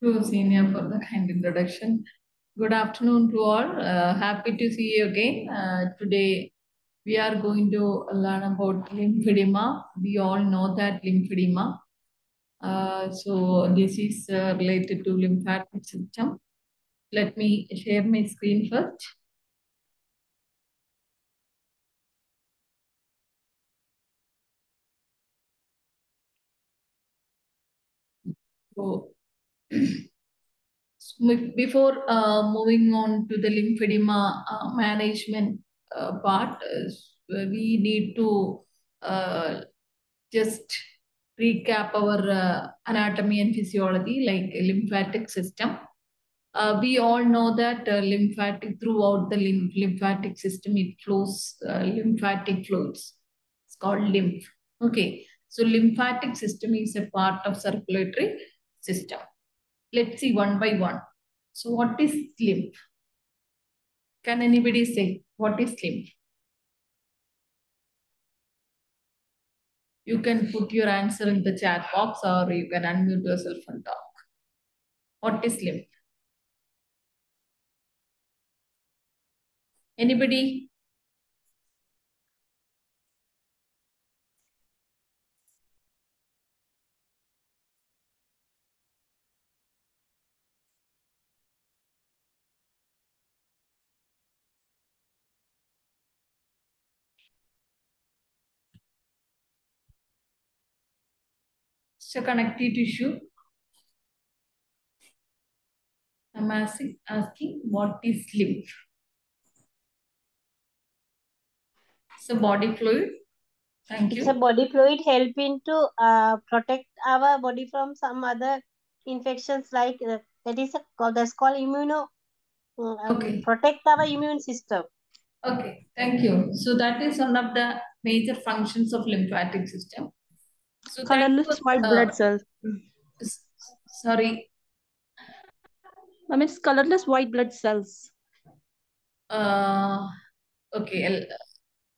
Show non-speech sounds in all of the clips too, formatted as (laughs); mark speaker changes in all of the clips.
Speaker 1: you, Senior, for the kind introduction. Good afternoon to all. Uh, happy to see you again. Uh, today, we are going to learn about lymphedema. We all know that lymphedema. Uh, so, this is uh, related to lymphatic system. Let me share my screen first. So, before uh, moving on to the lymphedema uh, management uh, part, uh, we need to uh, just recap our uh, anatomy and physiology like lymphatic system. We all know that lymphatic throughout the lymph lymphatic system it flows lymphatic fluids. It's called lymph. Okay, so lymphatic system is a part of circulatory system. Let's see one by one. So what is lymph? Can anybody say what is lymph? You can put your answer in the chat box or you can unmute yourself and talk. What is lymph? Anybody? It's a connective tissue. I'm asking, asking what is lymph? It's a body fluid. Thank
Speaker 2: It's
Speaker 1: you.
Speaker 2: a body fluid helping to uh, protect our body from some other infections like uh, that is a, that's called immuno um,
Speaker 1: Okay.
Speaker 2: protect our immune system.
Speaker 1: Okay, thank you. So that is one of the major functions of lymphatic system. So
Speaker 3: colorless
Speaker 1: was,
Speaker 3: white
Speaker 1: uh,
Speaker 3: blood cells.
Speaker 1: sorry,
Speaker 3: I mean, it's colorless white blood cells.
Speaker 1: uh, okay, I'll uh,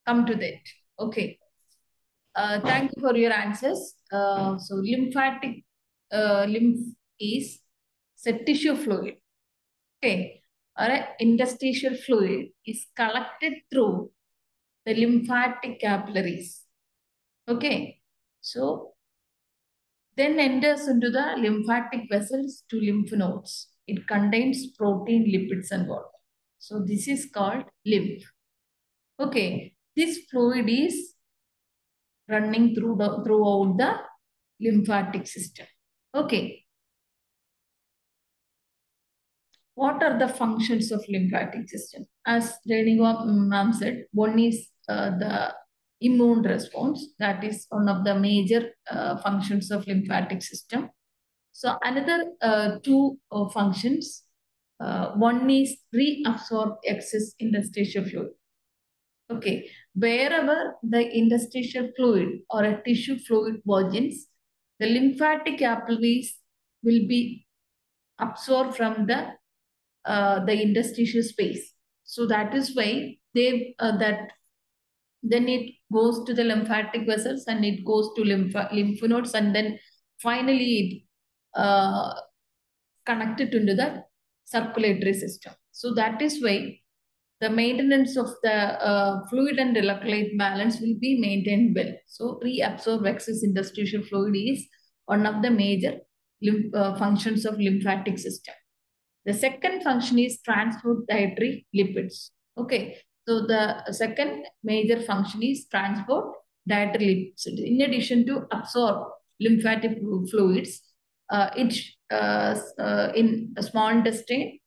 Speaker 1: come to that. Okay. Uh, thank you for your answers. Uh, so lymphatic uh, lymph is a tissue fluid. Okay. Or a interstitial fluid is collected through the lymphatic capillaries. Okay. So then enters into the lymphatic vessels to lymph nodes. It contains protein, lipids, and water. So this is called lymph. Okay. This fluid is running through the throughout the lymphatic system. Okay. What are the functions of lymphatic system? As Reniwa ma'am said, one is uh, the immune response. That is one of the major uh, functions of lymphatic system. So another uh, two uh, functions. Uh, one is reabsorb excess interstitial fluid. Okay, wherever the interstitial fluid or a tissue fluid virgins, the lymphatic capillaries will be absorbed from the uh, the interstitial space. So that is why they uh, that then it goes to the lymphatic vessels and it goes to lymph lymph nodes and then finally it uh, connected into the circulatory system. So that is why the maintenance of the uh, fluid and electrolyte balance will be maintained well. So reabsorb excess interstitial fluid is one of the major lymph, uh, functions of lymphatic system. The second function is transport dietary lipids. Okay, so the second major function is transport dietary lipids. In addition to absorb lymphatic fluids, uh, it uh, uh, in a small intestine,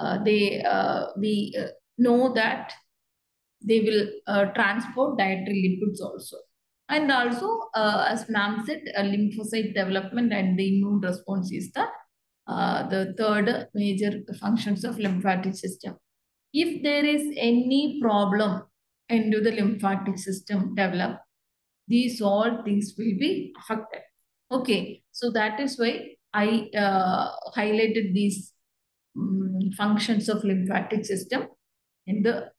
Speaker 1: uh, they uh, we uh, know that they will transport dietary lipids also. And also, as ma'am said, lymphocyte development and the immune response is the the third major functions of lymphatic system. If there is any problem into the lymphatic system develop, these all things will be affected. Okay, so that is why I uh, highlighted these um, functions of lymphatic system in the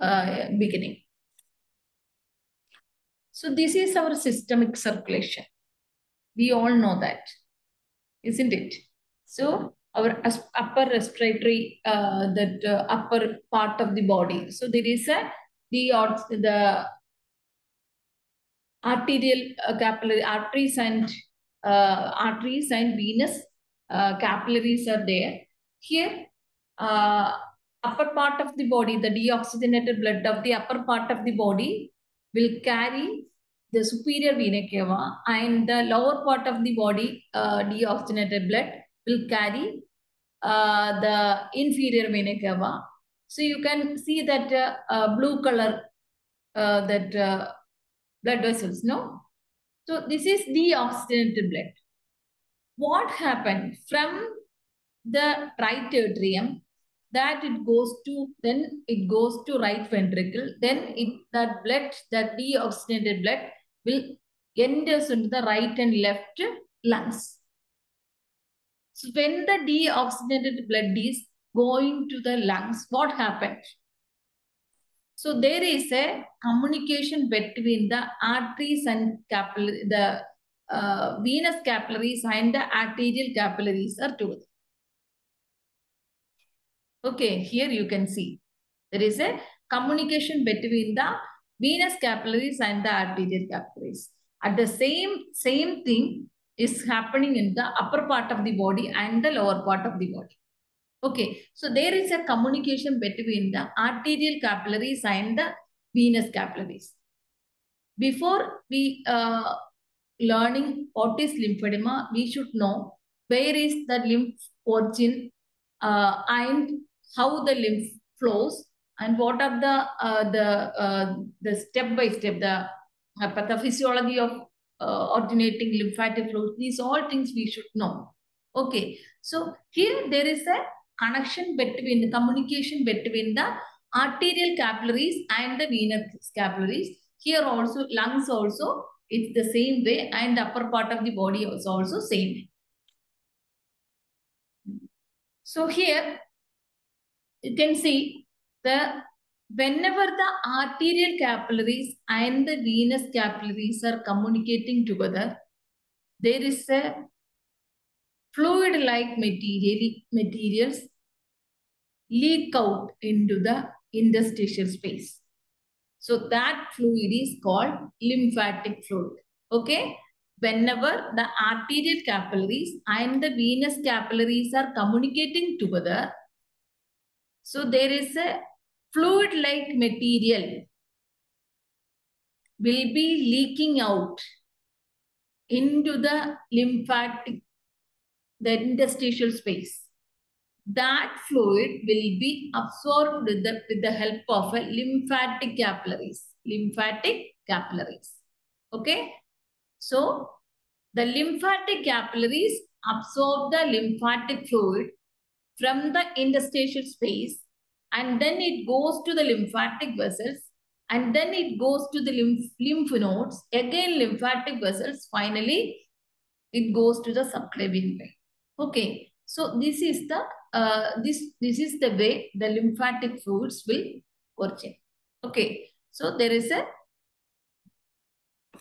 Speaker 1: uh, beginning. So this is our systemic circulation. We all know that, isn't it? So our upper respiratory, uh, that uh, upper part of the body. So there is a the the arterial uh, capillary arteries and uh, arteries and venous uh, capillaries are there. Here, uh, upper part of the body, the deoxygenated blood of the upper part of the body will carry the superior vena cava and the lower part of the body, deoxygenated blood will carry uh, the inferior vena cava. So you can see that uh, uh, blue color, uh, that uh, blood vessels, no? So this is deoxygenated blood. What happened from the right atrium that it goes to then it goes to right ventricle then it that blood that deoxygenated blood will enters into the right and left lungs so when the deoxygenated blood is going to the lungs what happens? so there is a communication between the arteries and capillary the uh, venous capillaries and the arterial capillaries are together Okay, here you can see there is a communication between the venous capillaries and the arterial capillaries. At the same same thing is happening in the upper part of the body and the lower part of the body. Okay, so there is a communication between the arterial capillaries and the venous capillaries. Before we uh, learning what is lymphedema, we should know where is the lymph origin uh, and how the lymph flows and what are the uh, the uh, the step by step the uh, pathophysiology of uh, originating lymphatic flows these all things we should know. Okay so here there is a connection between the communication between the arterial capillaries and the venous capillaries. Here also lungs also it's the same way and upper part of the body is also same so here you can see the whenever the arterial capillaries and the venous capillaries are communicating together, there is a fluid-like material, materials leak out into the interstitial space. So that fluid is called lymphatic fluid. Okay. Whenever the arterial capillaries and the venous capillaries are communicating together, so there is a fluid-like material will be leaking out into the lymphatic, the interstitial space. That fluid will be absorbed with the, with the help of a lymphatic capillaries. Lymphatic capillaries. Okay. So the lymphatic capillaries absorb the lymphatic fluid from the interstitial space and then it goes to the lymphatic vessels and then it goes to the lymph, lymph nodes, again lymphatic vessels, finally it goes to the subclavian vein. Okay, so this is the uh, this this is the way the lymphatic fluids will originate. Okay, so there is a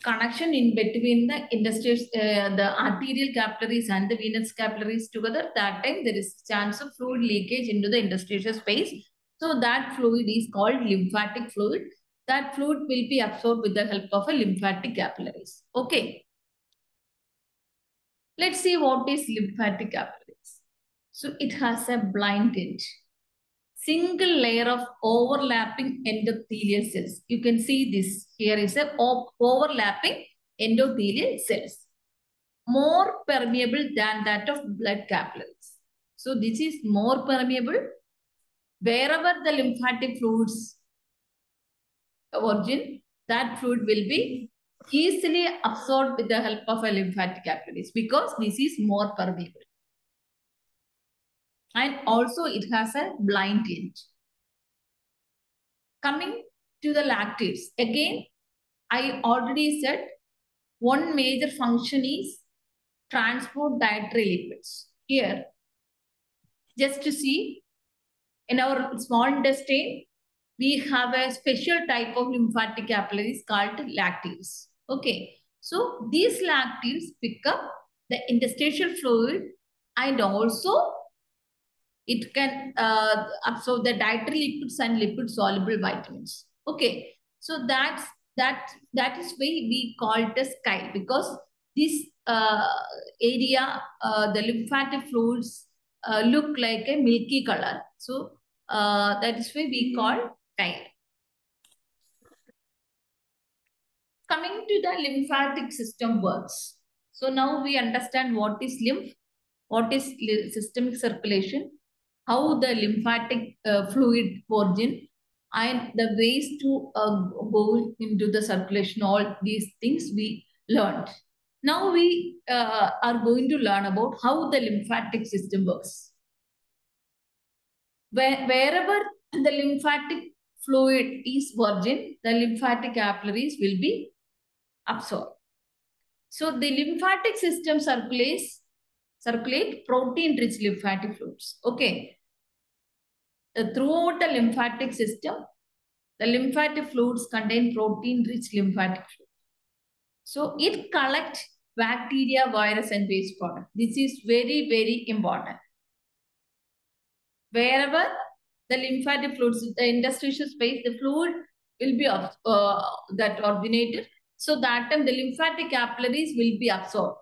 Speaker 1: connection in between the interstitial, uh, the arterial capillaries and the venous capillaries together. That time there is chance of fluid leakage into the interstitial space. So that fluid is called lymphatic fluid. That fluid will be absorbed with the help of a lymphatic capillaries. Okay. Let's see what is lymphatic capillaries. So it has a blind end. Single layer of overlapping endothelial cells. You can see this. Here is a overlapping endothelial cells. More permeable than that of blood capillaries. So this is more permeable. Wherever the lymphatic fluids origin, that fluid will be easily absorbed with the help of a lymphatic capillaries because this is more permeable. And also it has a blind end. Coming to the lacteals. Again, I already said one major function is transport dietary lipids. Here, just to see, in our small intestine, we have a special type of lymphatic capillaries called lacteals. Okay, so these lacteals pick up the interstitial fluid and also it can uh, absorb the dietary lipids and lipid soluble vitamins. Okay, so that's that that is why we call it as chyle because this uh, area, uh, the lymphatic fluids uh, look like a milky color. So uh, that is why we call chyle. Coming to the lymphatic system works. So now we understand what is lymph, what is systemic circulation, how the lymphatic uh, fluid origin, and the ways to uh, go into the circulation, all these things we learned. Now we uh, are going to learn about how the lymphatic system works. Where, wherever the lymphatic fluid is virgin, the lymphatic capillaries will be absorbed. So the lymphatic system circulates circulate protein-rich lymphatic fluids. Okay. Throughout the lymphatic system, the lymphatic fluids contain protein-rich lymphatic fluid. So it collects bacteria, virus, and waste product. This is very, very important. Wherever the lymphatic fluids, the interstitial space, the fluid will be uh, that originated. So that time the lymphatic capillaries will be absorbed.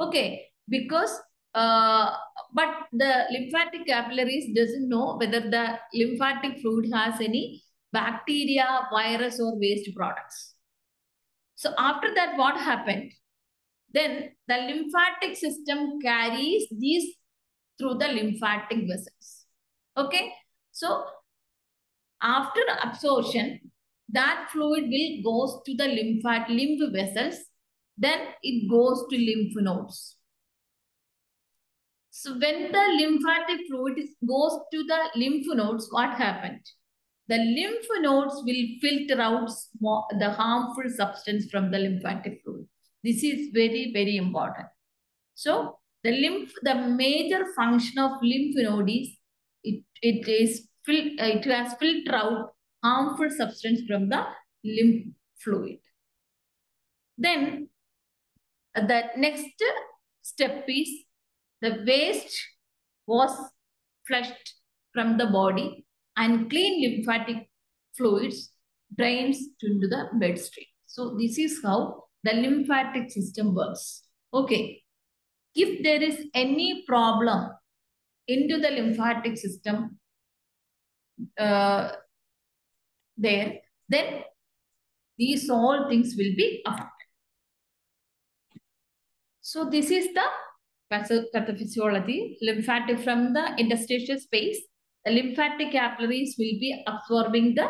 Speaker 1: Okay, because uh, but the lymphatic capillaries doesn't know whether the lymphatic fluid has any bacteria, virus, or waste products. So after that, what happened? Then the lymphatic system carries these through the lymphatic vessels. Okay. So after absorption, that fluid will goes to the lymphatic lymph vessels. Then it goes to lymph nodes. So when the lymphatic fluid goes to the lymph nodes, what happened? The lymph nodes will filter out the harmful substance from the lymphatic fluid. This is very, very important. So the lymph, the major function of lymph it, it is fil uh, it has filtered out harmful substance from the lymph fluid. Then uh, the next step is the waste was flushed from the body and clean lymphatic fluids drains into the bloodstream. So this is how the lymphatic system works. Okay. If there is any problem into the lymphatic system uh, there, then these all things will be affected. So this is the pathophysiology, lymphatic from the interstitial space. The lymphatic capillaries will be absorbing the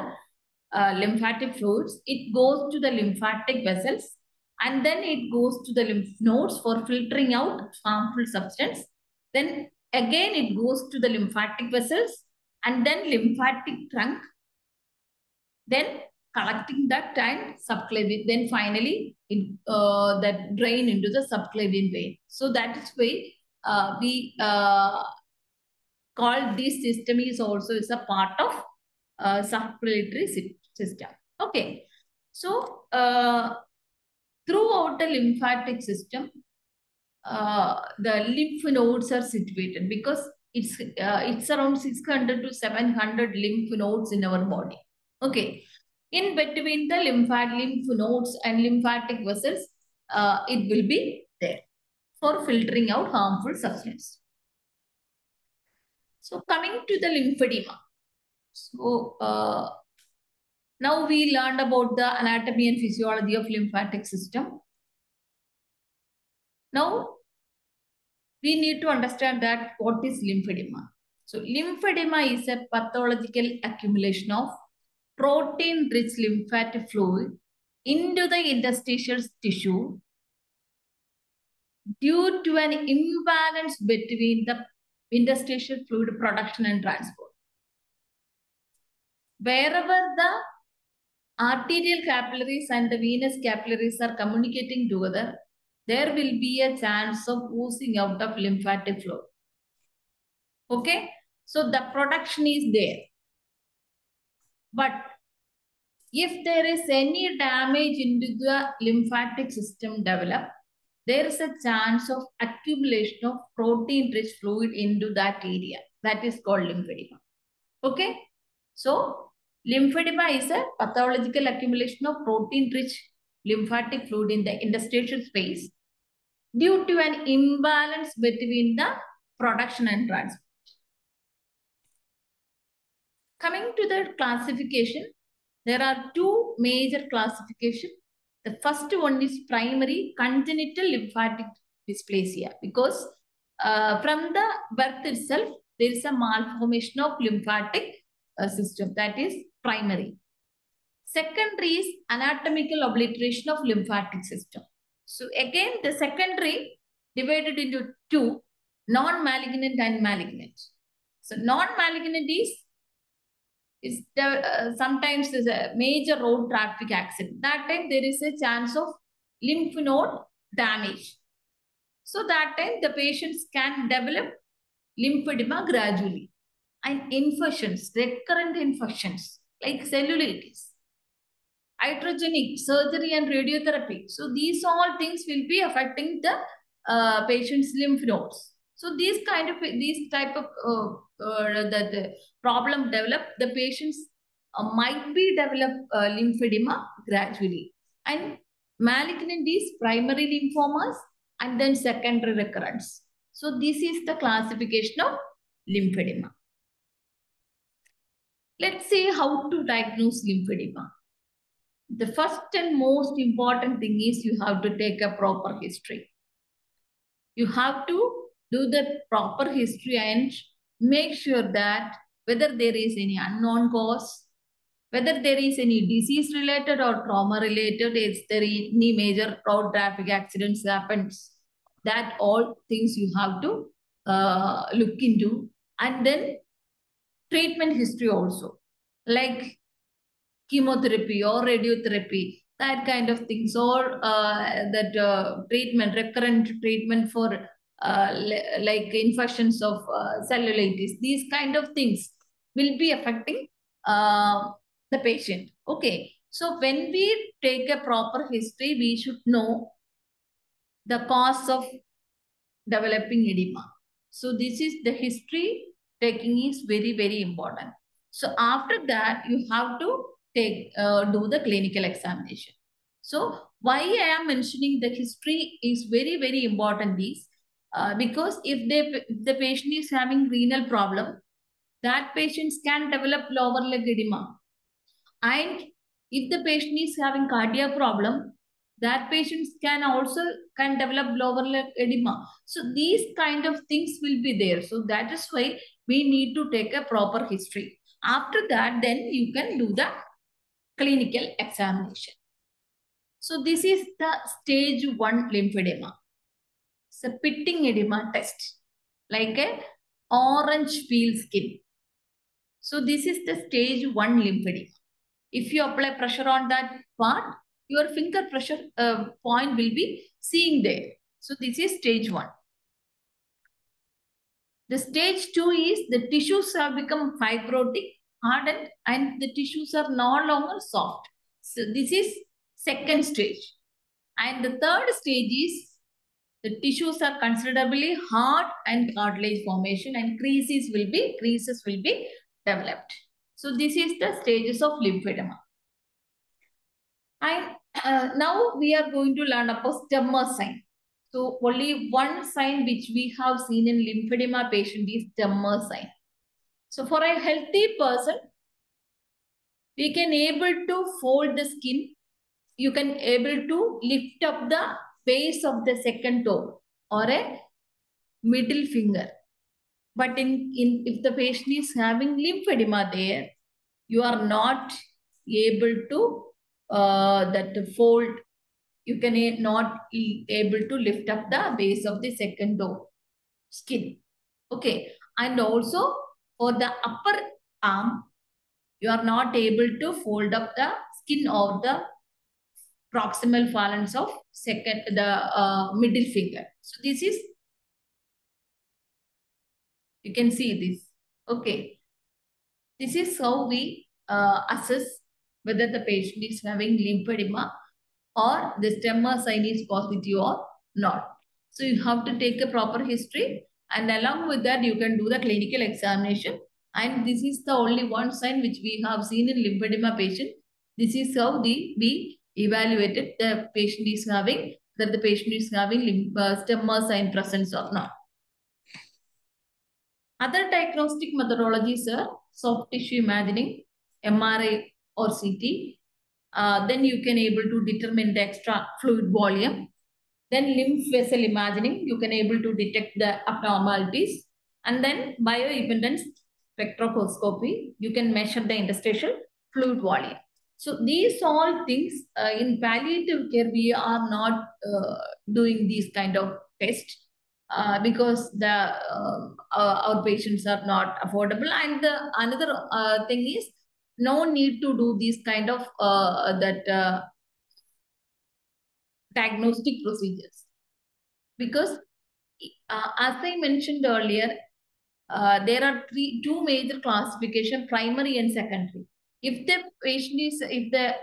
Speaker 1: uh, lymphatic fluids. It goes to the lymphatic vessels and then it goes to the lymph nodes for filtering out harmful substance. Then again it goes to the lymphatic vessels and then lymphatic trunk. Then collecting that and subclavian. Then finally it uh, that drain into the subclavian vein. So that is why uh, we uh, call this system is also is a part of uh, circulatory system. Okay. So uh, throughout the lymphatic system, uh, the lymph nodes are situated because it's uh, it's around 600 to 700 lymph nodes in our body. Okay. In between the lymphatic lymph nodes and lymphatic vessels, uh, it will be there for filtering out harmful substance. So coming to the lymphedema. So uh, now we learned about the anatomy and physiology of lymphatic system. Now we need to understand that what is lymphedema. So lymphedema is a pathological accumulation of protein-rich lymphatic fluid into the interstitial tissue due to an imbalance between the interstitial fluid production and transport. Wherever the arterial capillaries and the venous capillaries are communicating together, there will be a chance of oozing out of lymphatic flow. Okay? So the production is there. But if there is any damage into the lymphatic system develop, there is a chance of accumulation of protein-rich fluid into that area. That is called lymphedema. Okay? So, lymphedema is a pathological accumulation of protein-rich lymphatic fluid in the interstitial space due to an imbalance between the production and transport. Coming to the classification, there are two major classifications. The first one is primary congenital lymphatic dysplasia because uh, from the birth itself, there is a malformation of lymphatic uh, system that is primary. Secondary is anatomical obliteration of lymphatic system. So again, the secondary divided into two, non-malignant and malignant. So non-malignant is is the, uh, sometimes there's a major road traffic accident. That time there is a chance of lymph node damage. So that time the patients can develop lymphedema gradually. And infections, recurrent infections like cellulitis, iatrogenic surgery and radiotherapy. So these all things will be affecting the uh, patient's lymph nodes. So these kind of these type of uh, uh, the, the problem develop, the patients uh, might be develop uh, lymphedema gradually. And malignant is primary lymphomas and then secondary recurrence. So this is the classification of lymphedema. Let's see how to diagnose lymphedema. The first and most important thing is you have to take a proper history. You have to do the proper history and make sure that whether there is any unknown cause, whether there is any disease related or trauma related, is there any major road traffic accidents happens, that all things you have to uh, look into. And then treatment history also, like chemotherapy or radiotherapy, that kind of things, or uh, that uh, treatment, recurrent treatment for uh, like infections of uh, cellulitis, these kind of things will be affecting uh, the patient. Okay, so when we take a proper history, we should know the cause of developing edema. So this is the history taking is very, very important. So after that, you have to take uh, do the clinical examination. So why I am mentioning the history is very, very important is uh, because if, they, if the patient is having renal problem, that patients can develop lower leg edema. And if the patient is having cardiac problem, that patients can also can develop lower edema. So these kind of things will be there. So that is why we need to take a proper history. After that, then you can do the clinical examination. So this is the stage one lymphedema. It's a pitting edema test, like a orange peel skin. So this is the stage one lymphedema. If you apply pressure on that part, your finger pressure uh, point will be seeing there. So this is stage one. The stage two is the tissues have become fibrotic, hardened, and the tissues are no longer soft. So this is second stage. And the third stage is the tissues are considerably hard and cartilage formation and creases will be creases will be developed. So this is the stages of lymphedema. And uh, now we are going to learn about stemmer sign. So only one sign which we have seen in lymphedema patient is stemmer sign. So for a healthy person, we can able to fold the skin. You can able to lift up the base of the second toe or a middle finger. But in, in if the patient is having lymphedema there, you are not able to uh, that fold. You can not able to lift up the base of the second toe skin. Okay. And also for the upper arm, you are not able to fold up the skin of the proximal phalanx of second the uh, middle finger. So this is you can see this. Okay. This is how we uh, assess whether the patient is having lymphedema or the stemmer sign is positive or not. So you have to take a proper history and along with that you can do the clinical examination and this is the only one sign which we have seen in lymphedema patient. This is how the we evaluated the patient is having that the patient is having lymph, uh, sign presence or not. Other diagnostic methodologies are soft tissue imagining, MRI or CT. Uh, then you can able to determine the extra fluid volume. Then lymph vessel imagining, you can able to detect the abnormalities. And then bioimpedance spectroscopy, you can measure the interstitial fluid volume. So these all things uh, in palliative care, we are not uh, doing these kind of tests uh, because the uh, our patients are not affordable. And the another uh, thing is no need to do these kind of uh, that uh, diagnostic procedures because uh, as I mentioned earlier, uh, there are three two major classification: primary and secondary. If the patient is if the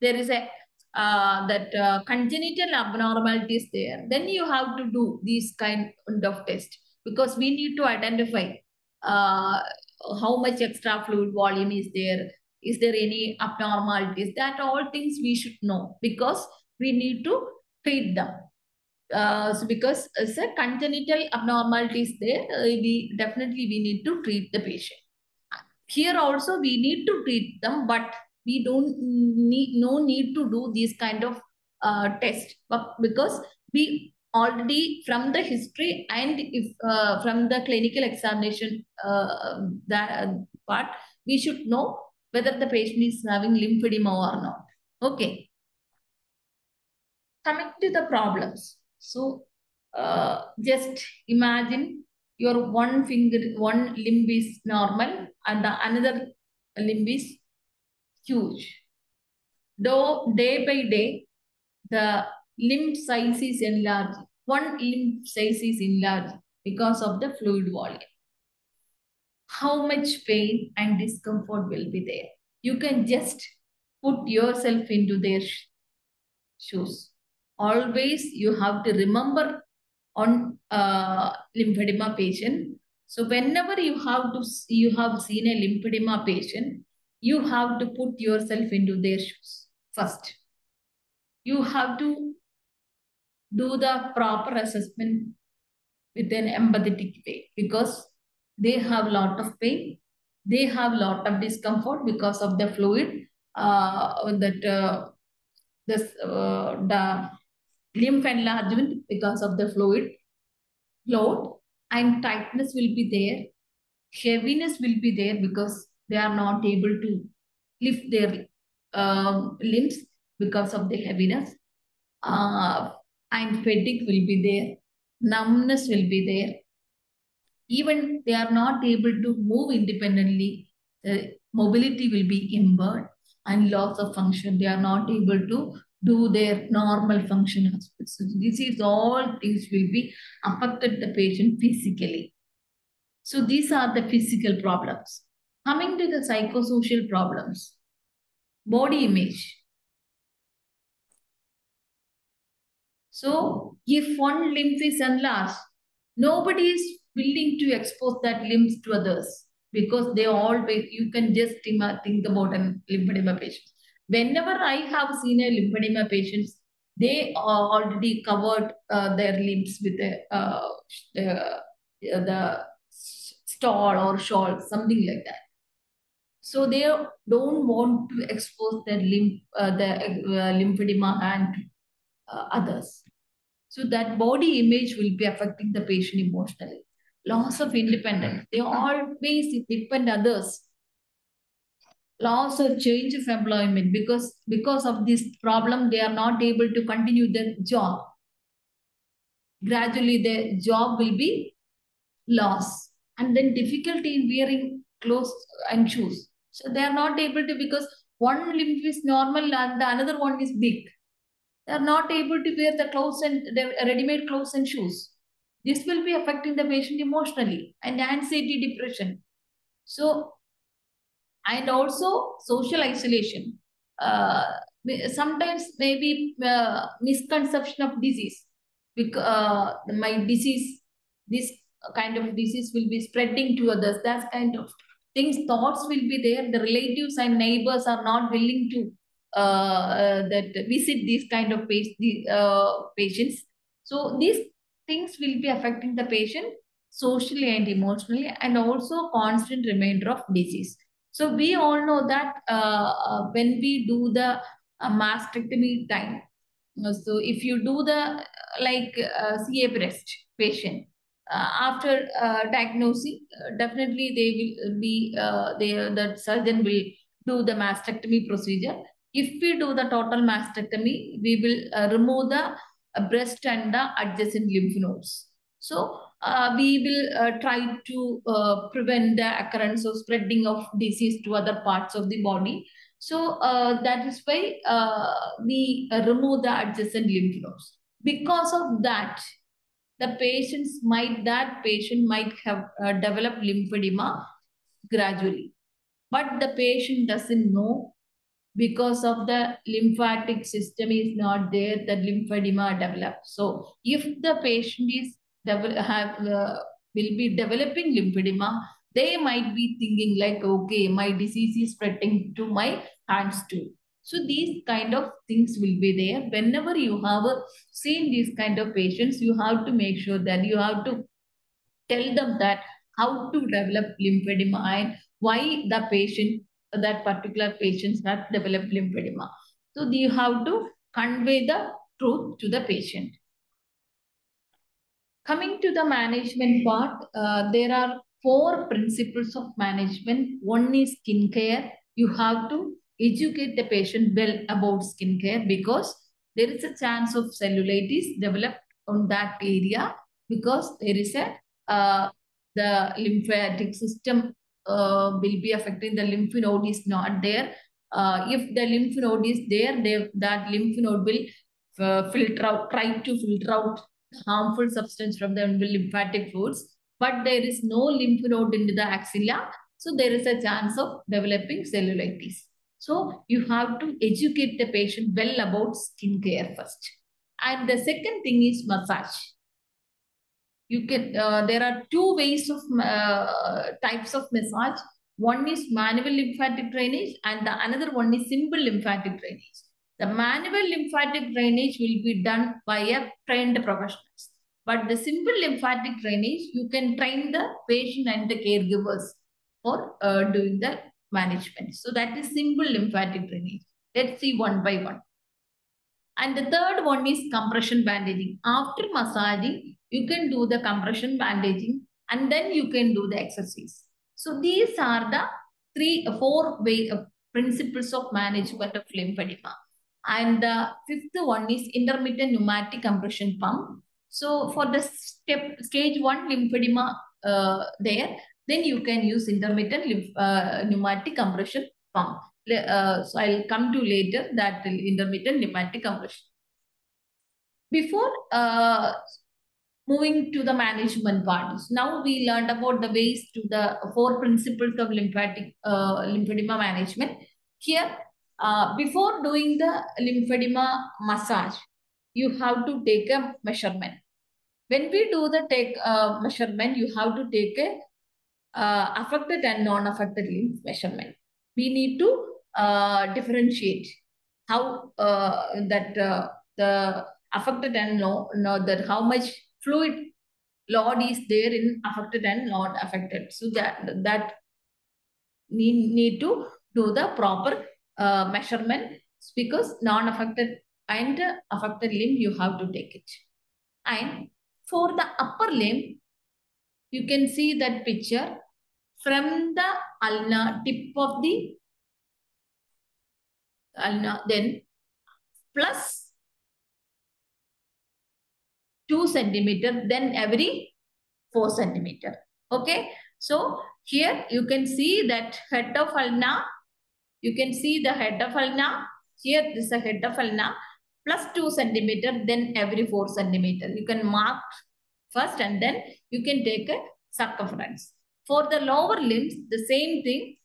Speaker 1: there is a uh, that uh, congenital abnormality is there, then you have to do these kind of test because we need to identify uh, how much extra fluid volume is there, is there any abnormalities, that all things we should know because we need to treat them. Uh, so because it's a congenital abnormalities there, uh, we definitely we need to treat the patient. Here also we need to treat them, but we don't need no need to do these kind of uh, test but because we already from the history and if uh, from the clinical examination uh, that part we should know whether the patient is having lymphedema or not okay coming to the problems so uh, just imagine your one finger one limb is normal and the another limb is huge. Though day by day, the limb size is enlarged. One limb size is enlarged because of the fluid volume. How much pain and discomfort will be there? You can just put yourself into their sh shoes. Always you have to remember on uh, lymphedema patient. So whenever you have to you have seen a lymphedema patient, you have to put yourself into their shoes first. You have to do the proper assessment with an empathetic way because they have a lot of pain. They have a lot of discomfort because of the fluid uh, that uh, this uh, the lymph enlargement because of the fluid load and tightness will be there. Heaviness will be there because they are not able to lift their um, limbs because of the heaviness. Uh, and fatigue will be there. Numbness will be there. Even they are not able to move independently. The mobility will be impaired and loss of function. They are not able to do their normal function. So this is all things will be affected the patient physically. So these are the physical problems. Coming to the psychosocial problems, body image. So if one limb is enlarged, nobody is willing to expose that limbs to others because they always, you can just think about a lymphedema patient. Whenever I have seen a lymphedema patients, they already covered uh, their limbs with a, uh, the, the stall or shawl, something like that. So they don't want to expose their lymph, uh, the uh, lymphedema and uh, others. So that body image will be affecting the patient emotionally. Loss of independence. They always depend others. Loss of change of employment because because of this problem they are not able to continue their job. Gradually their job will be lost and then difficulty in wearing clothes and shoes. So they are not able to because one limb is normal and the another one is big. They are not able to wear the clothes and ready-made clothes and shoes. This will be affecting the patient emotionally and anxiety, depression. So, and also social isolation. Uh, sometimes maybe uh, misconception of disease. because uh, my disease, this kind of disease will be spreading to others. That kind of things, thoughts will be there. The relatives and neighbors are not willing to uh, that visit these kind of pa- the, uh, patients. So these things will be affecting the patient socially and emotionally, and also constant remainder of disease. So we all know that uh, uh, when we do the uh, mastectomy time, so if you do the uh, like uh, CA breast patient, uh, after uh, diagnosing, uh, definitely they will be uh, they the surgeon will do the mastectomy procedure. If we do the total mastectomy, we will remove the breast and the adjacent lymph nodes. So uh, we will uh, try to uh, prevent the occurrence of spreading of disease to other parts of the body. So uh, that is why uh, we uh, remove the adjacent lymph nodes. Because of that, the patients might that patient might have developed lymphedema gradually, but the patient doesn't know because of the lymphatic system is not there, the lymphedema develops. So if the patient is have uh, will be developing lymphedema, they might be thinking like, okay, my disease is spreading to my hands too. So these kind of things will be there. Whenever you have uh, seen these kind of patients, you have to make sure that you have to tell them that how to develop lymphedema and why the patient that particular patients have developed lymphedema. So you have to convey the truth to the patient. Coming to the management part, uh, there are four principles of management. One is skincare. You have to educate the patient well about skincare because there is a chance of cellulitis developed on that area because there is a uh, the lymphatic system uh, will be affecting the lymph node is not there. Uh, if the lymph node is there, they, that lymph node will uh, filter out, try to filter out harmful substance from the lymphatic fluids, but there is no lymph node in the axilla, so there is a chance of developing cellulitis. So you have to educate the patient well about skin care first. And the second thing is massage. You can, uh, there are two ways of uh, types of massage. One is manual lymphatic drainage and the another one is simple lymphatic drainage. The manual lymphatic drainage will be done by a trained professionals. But the simple lymphatic drainage, you can train the patient and the caregivers for uh, doing the management. So that is simple lymphatic drainage. Let's see one by one. And the third one is compression bandaging. After massaging, you can do the compression bandaging and then you can do the exercise. So these are the three, four way of principles of management of lymphedema. And the fifth one is intermittent pneumatic compression pump. So for the step stage one lymphedema uh, there, then you can use intermittent lymph, uh, pneumatic compression pump. Uh, so I'll come to later that intermittent pneumatic compression. Before uh, moving to the management part, now we learned about the ways to the four principles of lymphatic uh, lymphedema management. Here, uh, before doing the lymphedema massage, you have to take a measurement. When we do the take uh, measurement, you have to take a uh, affected and non-affected lymph measurement. We need to uh, differentiate how uh, that uh, the affected and no, no that how much fluid load is there in affected and not affected. So that that need need to do the proper uh, measurement because non-affected and affected limb you have to take it. And for the upper limb, you can see that picture from the ulna tip of the ulna then plus 2 centimeter then every 4 centimeter. Okay? So here you can see that head of ulna. You can see the head of ulna. Here this is the head of ulna. Plus 2 centimeter then every 4 centimeter. You can mark first and then you can take a circumference for the lower limbs, the same thing.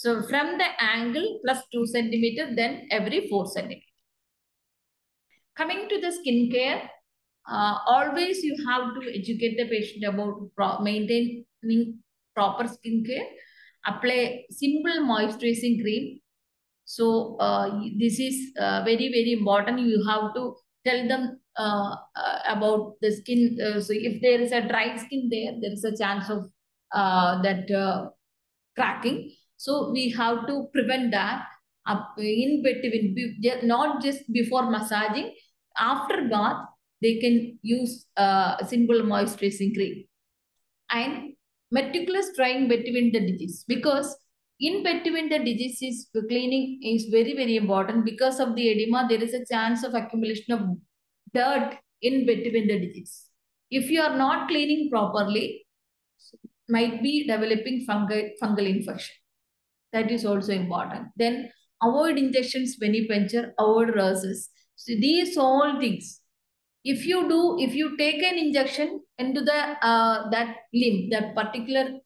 Speaker 1: So from the angle plus 2 centimeter, then every 4 centimeter. Coming to the skincare, uh, always you have to educate the patient about pro maintaining proper skin care. Apply simple moisturizing cream. So uh, this is uh, very, very important. You have to tell them uh, uh, about the skin. Uh, so if there is a dry skin there, there is a chance of uh, that cracking. So we have to prevent that in between, not just before massaging. After bath, they can use uh, simple moisturizing cream. And meticulous drying between the digits because in between the digits is cleaning is very very important. Because of the edema there is a chance of accumulation of dirt in between the digits if you are not cleaning properly might be developing fungal fungal infection that is also important. Then avoid injections when you venipuncture avoid roses. So these all things if you do if you take an injection into the uh, that limb that particular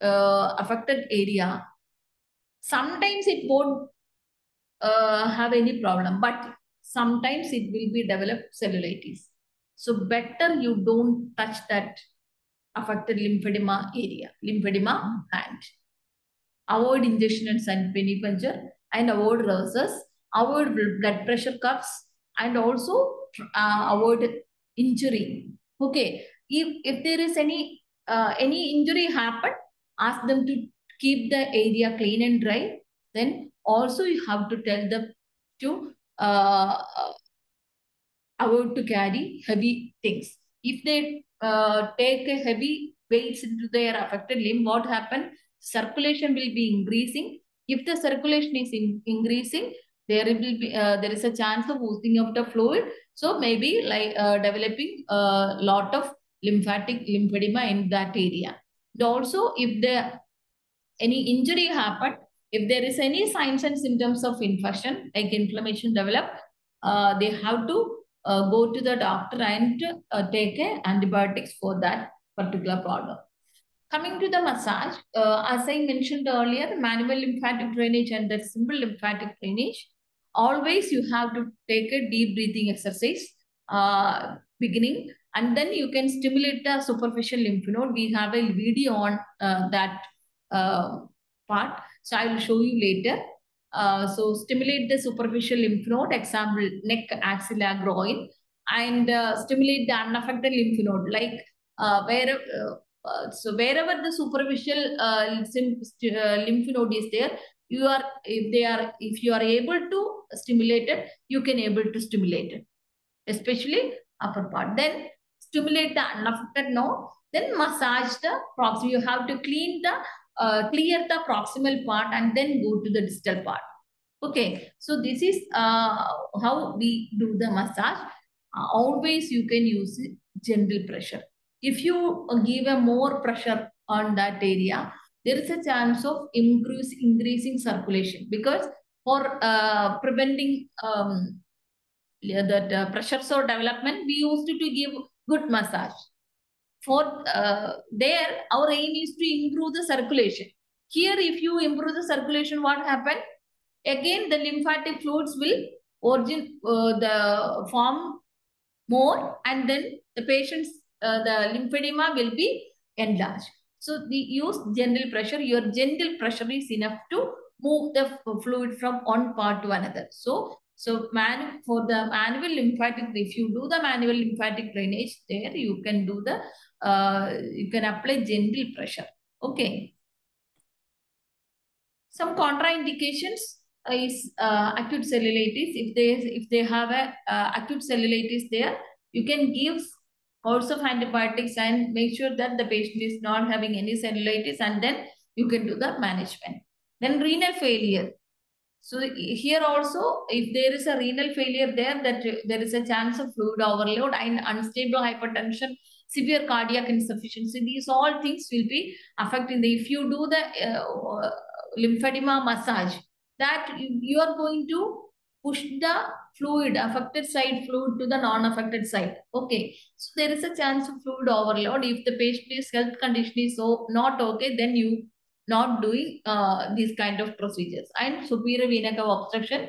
Speaker 1: uh, affected area sometimes it won't uh, have any problem but sometimes it will be developed cellulitis. So better you don't touch that affected lymphedema area lymphedema hand avoid injection and venipuncture and avoid roses avoid blood pressure cuffs and also uh, avoid injury. Okay, if if there is any uh, any injury happen, ask them to keep the area clean and dry. Then also you have to tell them to uh, avoid to carry heavy things. If they uh, take heavy weights into their affected limb, what happen? Circulation will be increasing. If the circulation is in, increasing, there will be uh, there is a chance of oozing of the fluid. So maybe like uh, developing a lot of lymphatic lymphedema in that area. And also if there any injury happened if there is any signs and symptoms of infection like inflammation develop uh, they have to uh, go to the doctor and uh, take antibiotics for that particular problem Coming to the massage, uh, as I mentioned earlier, manual lymphatic drainage and the simple lymphatic drainage, always you have to take a deep breathing exercise uh, beginning and then you can stimulate the superficial lymph node. We have a video on uh, that uh, part. So I will show you later. Uh, so stimulate the superficial lymph node, example, neck, axilla, groin, and uh, stimulate the unaffected lymph node, like where uh, so wherever the superficial uh, lymph, uh, lymph node is there, you are if they are if you are able to stimulate it, you can able to stimulate it, especially upper part. Then stimulate the unaffected node. Then massage the proximal. You have to clean the uh, clear the proximal part and then go to the distal part. Okay, so this is uh, how we do the massage. Uh, always you can use gentle pressure if you give a more pressure on that area, there is a chance of increase, increasing circulation because for uh, preventing um, that uh, pressure sore development, we used to, to give good massage. For uh, there, our aim is to improve the circulation. Here, if you improve the circulation, what happen? Again, the lymphatic fluids will origin uh, the form more, and then the patient's uh, the lymphedema will be enlarged. So the use gentle pressure. Your gentle pressure is enough to move the fluid from one part to another. So so man for the manual lymphatic, if you do the manual lymphatic drainage there, you can do the uh, you can apply gentle pressure. Okay. Some contraindications is uh, acute cellulitis. If they if they have a uh, acute cellulitis there, you can give course of antibiotics and make sure that the patient is not having any cellulitis and then you can do the management. Then renal failure. So here also, if there is a renal failure there, that there is a chance of fluid overload and unstable hypertension, severe cardiac insufficiency. These all things will be affecting the, if you do the uh, lymphedema massage, that you are going to push the fluid, affected side fluid to the non-affected side. Okay. So there is a chance of fluid overload. If the patient's health condition is so not okay, then you not doing uh, these kind of procedures. And superior vena cava obstruction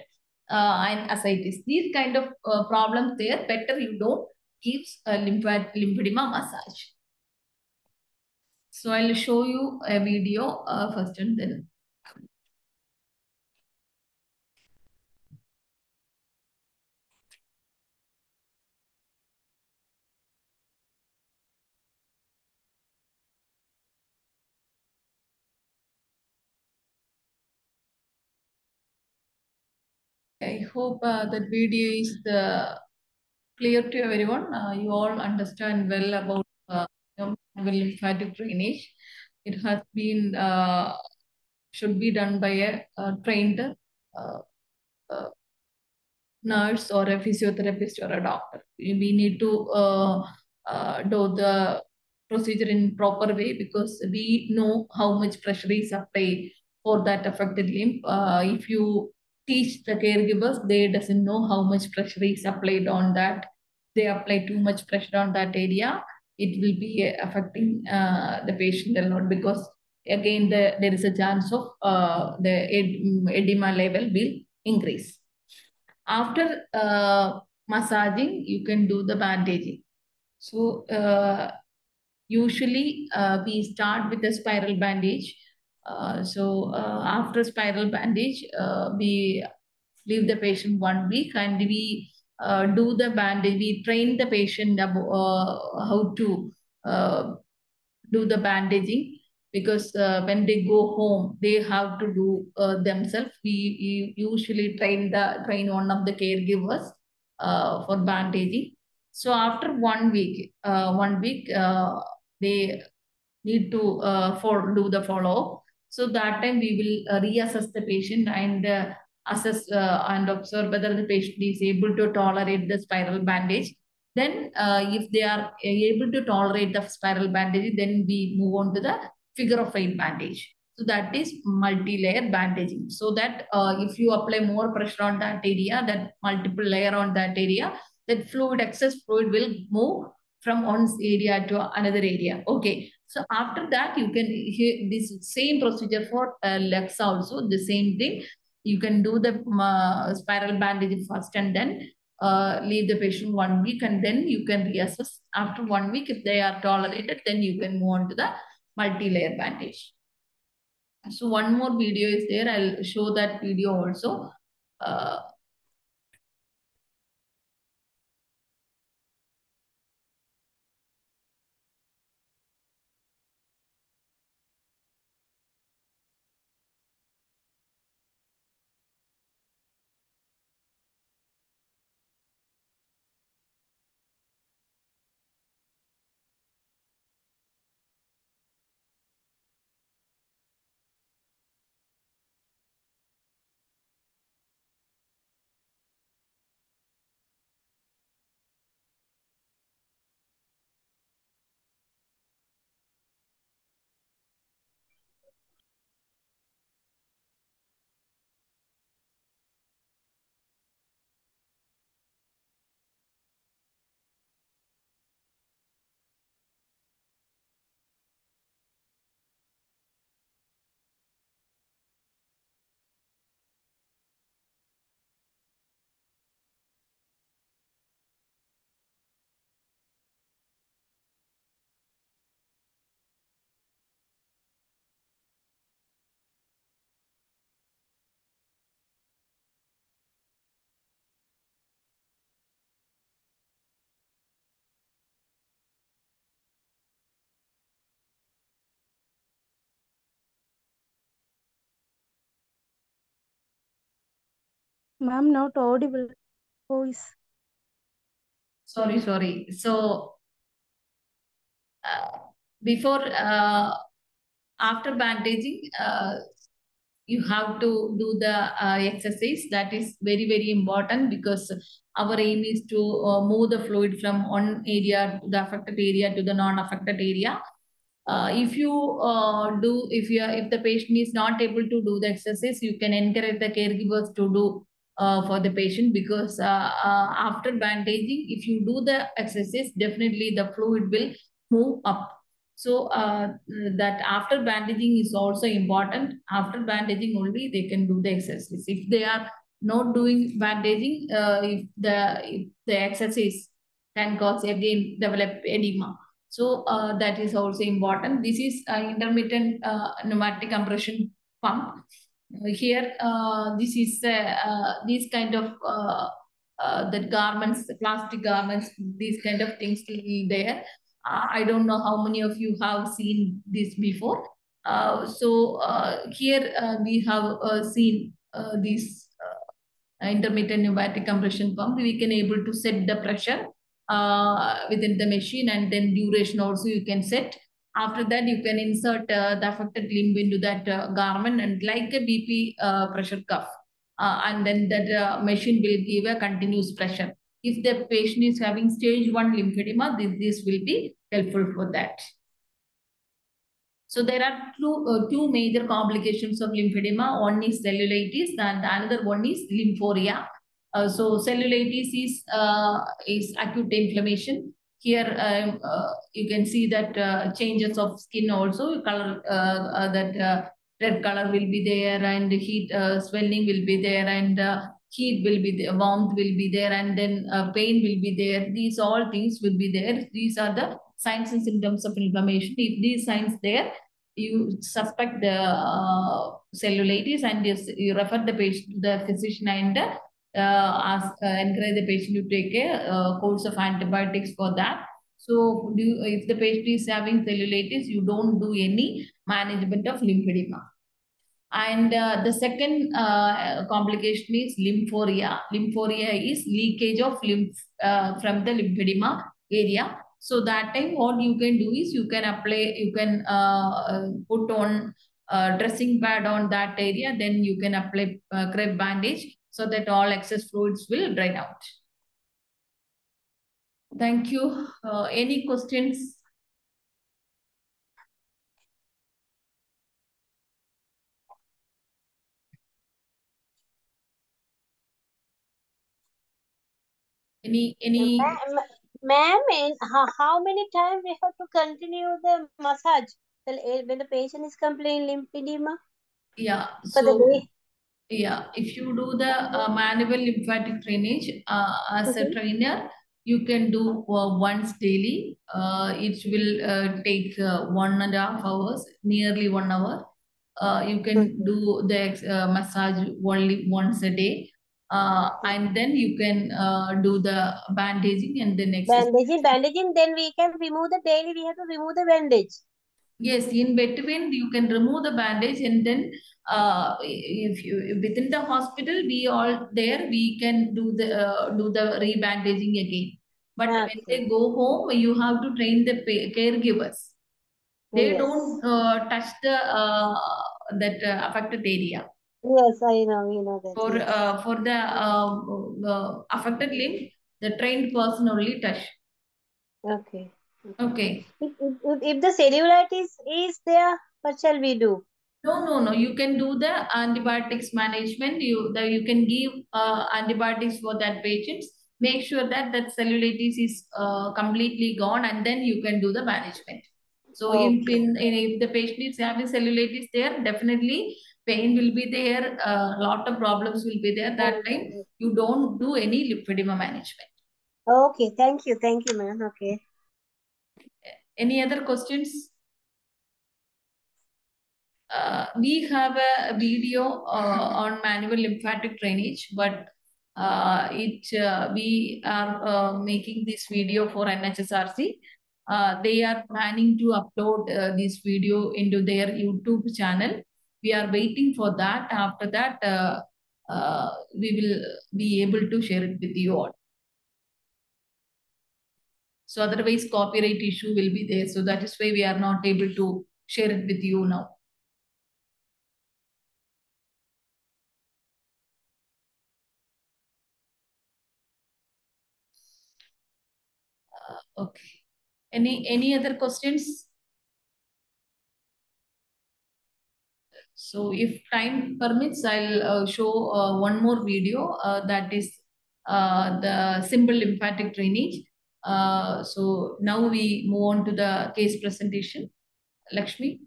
Speaker 1: uh, and ascites. These kind of uh, problems there, better you don't a lymphat lymphedema massage. So I'll show you a video uh, first and then. I hope uh, that video is uh, clear to everyone. Uh, you all understand well about uh, lymphatic drainage. It has been uh, should be done by a, a trained uh, uh, nurse or a physiotherapist or a doctor. We need to uh, do the procedure in proper way because we know how much pressure is applied for that affected limb. If you teach the caregivers, they doesn't know how much pressure is applied on that. They apply too much pressure on that area. It will be affecting uh, the patient a lot because again the, there is a chance of uh, the ed edema level will increase. After uh, massaging, you can do the bandaging. So uh, usually uh, we start with a spiral bandage. Uh, so uh, after spiral bandage, uh, we leave the patient one week and we uh, do the bandage. We train the patient about, how to do the bandaging because uh, when they go home, they have to do uh, themselves. We, we usually train the train one of the caregivers uh, for bandaging. So after one week, one week, they need to for do the follow. So that time we will uh, reassess the patient and uh, assess uh, and observe whether the patient is able to tolerate the spiral bandage. Then if they are able to tolerate the spiral bandage, then we move on to the figure of eight bandage. So that is multi-layer bandaging. So that uh, if you apply more pressure on that area, that multiple layer on that area, that fluid, excess fluid will move from one area to another area. Okay. So after that, you can hear this same procedure for uh, legs also, the same thing. You can do the uh, spiral bandage first and then uh, leave the patient one week and then you can reassess after one week. If they are tolerated, then you can move on to the multi-layer bandage. So one more video is there. I'll show that video also. Uh,
Speaker 3: Ma'am, not audible voice.
Speaker 1: sorry, sorry. So uh, before, uh, after bandaging, uh, you have to do the uh, exercise. That is very, very important because our aim is to uh, move the fluid from one area, the affected area to the non-affected area. Uh, if you uh, do, if you if the patient is not able to do the exercise, you can encourage the caregivers to do uh, for the patient because uh, uh, after bandaging, if you do the exercise, definitely the fluid will move up. So uh, that after bandaging is also important. After bandaging only they can do the exercise. If they are not doing bandaging, uh, if the if the exercise can cause again develop edema. So uh, that is also important. This is intermittent pneumatic compression pump. Uh, Here, uh, this is uh, uh, these kind of uh, uh, the garments, the plastic garments, these kind of things there. Uh, I don't know how many of you have seen this before. Uh, so uh, here uh, we have uh, seen uh, this uh, intermittent pneumatic compression pump. We can able to set the pressure uh, within the machine and then duration also you can set. After that, you can insert uh, the affected limb into that uh, garment and like a BP uh, pressure cuff. And then that machine will give a continuous pressure. If the patient is having stage one lymphedema, this, this will be helpful for that. So there are two, uh, two major complications of lymphedema. One is cellulitis and another one is lymphorrhea. Uh, so cellulitis is, uh, is acute inflammation. Here um, uh, you can see that uh, changes of skin also, color uh, that red color will be there and heat swelling will be there and heat will be there, warmth will be there and then pain will be there. These all things will be there. These are the signs and symptoms of inflammation. If these signs there, you suspect the uh, cellulitis and you, you refer the patient to the physician and ask, uh, encourage the patient to take a uh, course of antibiotics for that. So do you, if the patient is having cellulitis, you don't do any management of lymphedema. And uh, the second uh, complication is lymphorrhea. Lymphorrhea is leakage of lymph uh, from the lymphedema area. So that time what you can do is you can apply, you can uh, put on dressing pad on that area, then you can apply uh, crepe bandage so that all excess fluids will drain out. Thank you. Uh, any questions? Any, any,
Speaker 2: Ma- ma- Ma'am, in how, many times we have to continue the massage when the patient is complaining lymphedema
Speaker 1: yeah, so? Yeah, if you do the uh, manual lymphatic drainage uh, as a
Speaker 2: Mhm.
Speaker 1: trainer, you can do uh, once daily. Uh, it will uh, take uh, one and a half hours, nearly one hour. Uh, you can
Speaker 2: Mhm.
Speaker 1: do the uh, massage only once a day. Uh, and then you can uh, do the bandaging and then exercise.
Speaker 2: Bandaging, bandaging, then we can remove the daily, we have to remove the bandage.
Speaker 1: Yes, in between you can remove the bandage and then uh, if you within the hospital we all there we can do the uh, do the rebandaging again. But when they go home, you have to train the caregivers. They
Speaker 2: Yes.
Speaker 1: don't uh, touch the uh, that uh, affected area.
Speaker 2: Yes, I know, we know that.
Speaker 1: For uh, for the uh, uh, affected limb, the trained person only touch.
Speaker 2: Okay.
Speaker 1: Okay.
Speaker 2: If, if, if- if the cellulitis is there, what shall we do?
Speaker 1: No, no, no. You can do the antibiotics management. You the, you can give uh, antibiotics for that patients. Make sure that that cellulitis is uh, completely gone, and then you can do the management. So in,
Speaker 2: Okay.
Speaker 1: in, in if the patient is having cellulitis there, definitely pain will be there. A lot of problems will be there. That time you don't do any lymphedema management.
Speaker 2: Okay, thank you, thank you, ma'am. Okay.
Speaker 1: Any other questions? Uh, we have a video uh, on manual lymphatic drainage, but uh, it uh, we are uh, making this video for NHSRC. Uh, they are planning to upload this video into their YouTube channel. We are waiting for that. After that, we will be able to share it with you all. So otherwise, copyright issue will be there. So that is why we are not able to share it with you now. Uh, okay. Any any other questions? So if time permits, I'll uh, show uh, one more video uh, that is uh, the simple lymphatic drainage. Uh, so now we move on to the case presentation. Lakshmi,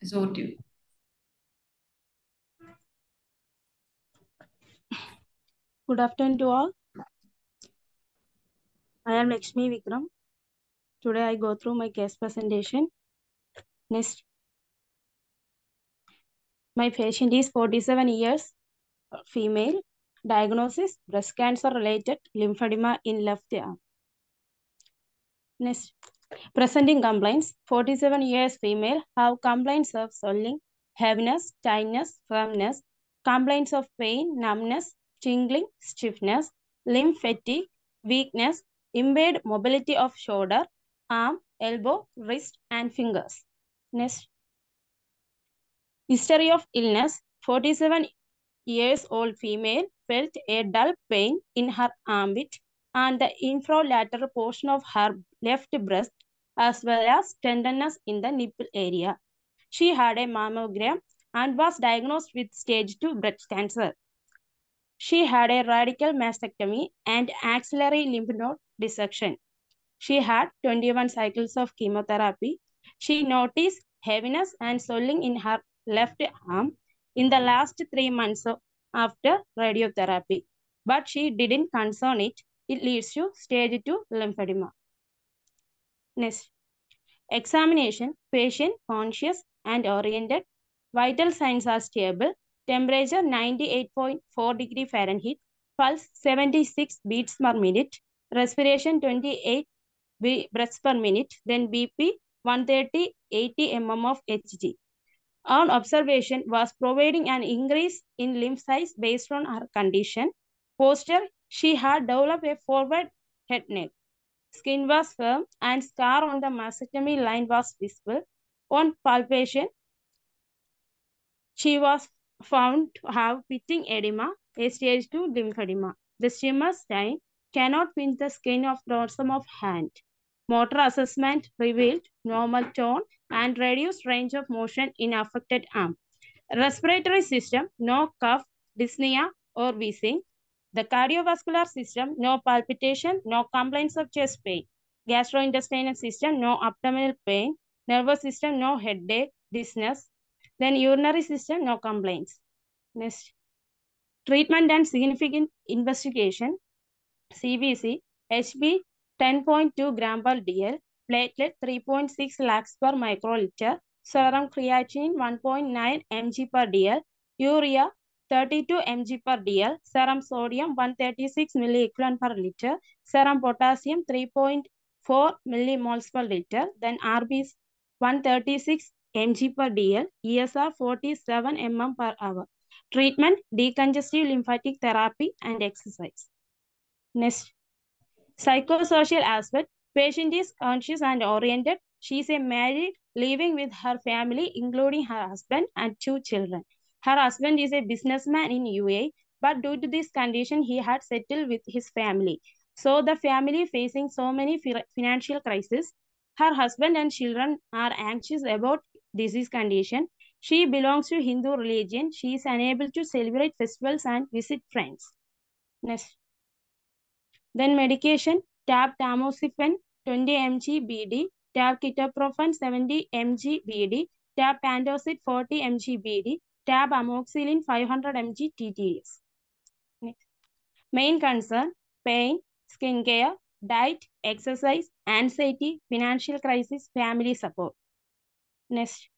Speaker 1: it's over to you.
Speaker 3: Good afternoon to all. I am Lakshmi Vikram. Today I go through my case presentation. Next. My patient is 47 years, female. Diagnosis breast cancer related lymphedema in left arm. Next. Presenting complaints 47 years female have complaints of swelling, heaviness, tightness, firmness, complaints of pain, numbness, tingling, stiffness, limb fatigue, weakness, impaired mobility of shoulder, arm, elbow, wrist, and fingers. Next. History of illness 47 years old female felt a dull pain in her armpit and the inferolateral portion of her left breast as well as tenderness in the nipple area. She had a mammogram and was diagnosed with stage 2 breast cancer. She had a radical mastectomy and axillary lymph node dissection. She had 21 cycles of chemotherapy. She noticed heaviness and swelling in her left arm in the last three months after radiotherapy. But she didn't concern it. It leads to stage 2 lymphedema. Next. Examination. Patient conscious and oriented. Vital signs are stable. Temperature 98.4 degree Fahrenheit. Pulse 76 beats per minute. Respiration 28 breaths per minute. Then BP 130 80 mm of Hg. On observation was providing an increase in limb size based on her condition. Posture, she had developed a forward head neck. Skin was firm and scar on the mastectomy line was visible. On palpation, she was found to have pitting edema, a stage 2 lymphedema. The Stemmer sign cannot pinch the skin of dorsum of hand. Motor assessment revealed normal tone and reduced range of motion in affected arm. Respiratory system, no cough, dyspnea, or wheezing. The cardiovascular system, no palpitation, no complaints of chest pain. Gastrointestinal system, no abdominal pain. Nervous system, no headache, dizziness. Then urinary system, no complaints. Next. Treatment and significant investigation. CBC, HB 10.2 gram per dl, platelet 3.6 lakhs per microliter, serum creatinine 1.9 mg per dl, urea 32 mg per dl, serum sodium 136 milliequivalent per liter, serum potassium 3.4 millimoles per liter, then RBs 136 mg per dl, ESR 47 mm per hour. Treatment, decongestive lymphatic therapy and exercise. Next. Psychosocial aspect. Patient is conscious and oriented. She is a married, living with her family, including her husband and two children. Her husband is a businessman in UAE, but due to this condition, he had settled with his family. So the family facing so many financial crises. Her husband and children are anxious about disease condition. She belongs to Hindu religion. She is unable to celebrate festivals and visit friends. Next. Then medication, tab tamoxifen 20 mg BD, tab ketoprofen 70 mg BD, tab pantocid 40 mg BD, tab amoxicillin 500 mg TTS. Main concern, pain, skin care, diet, exercise, anxiety, financial crisis, family support. Next.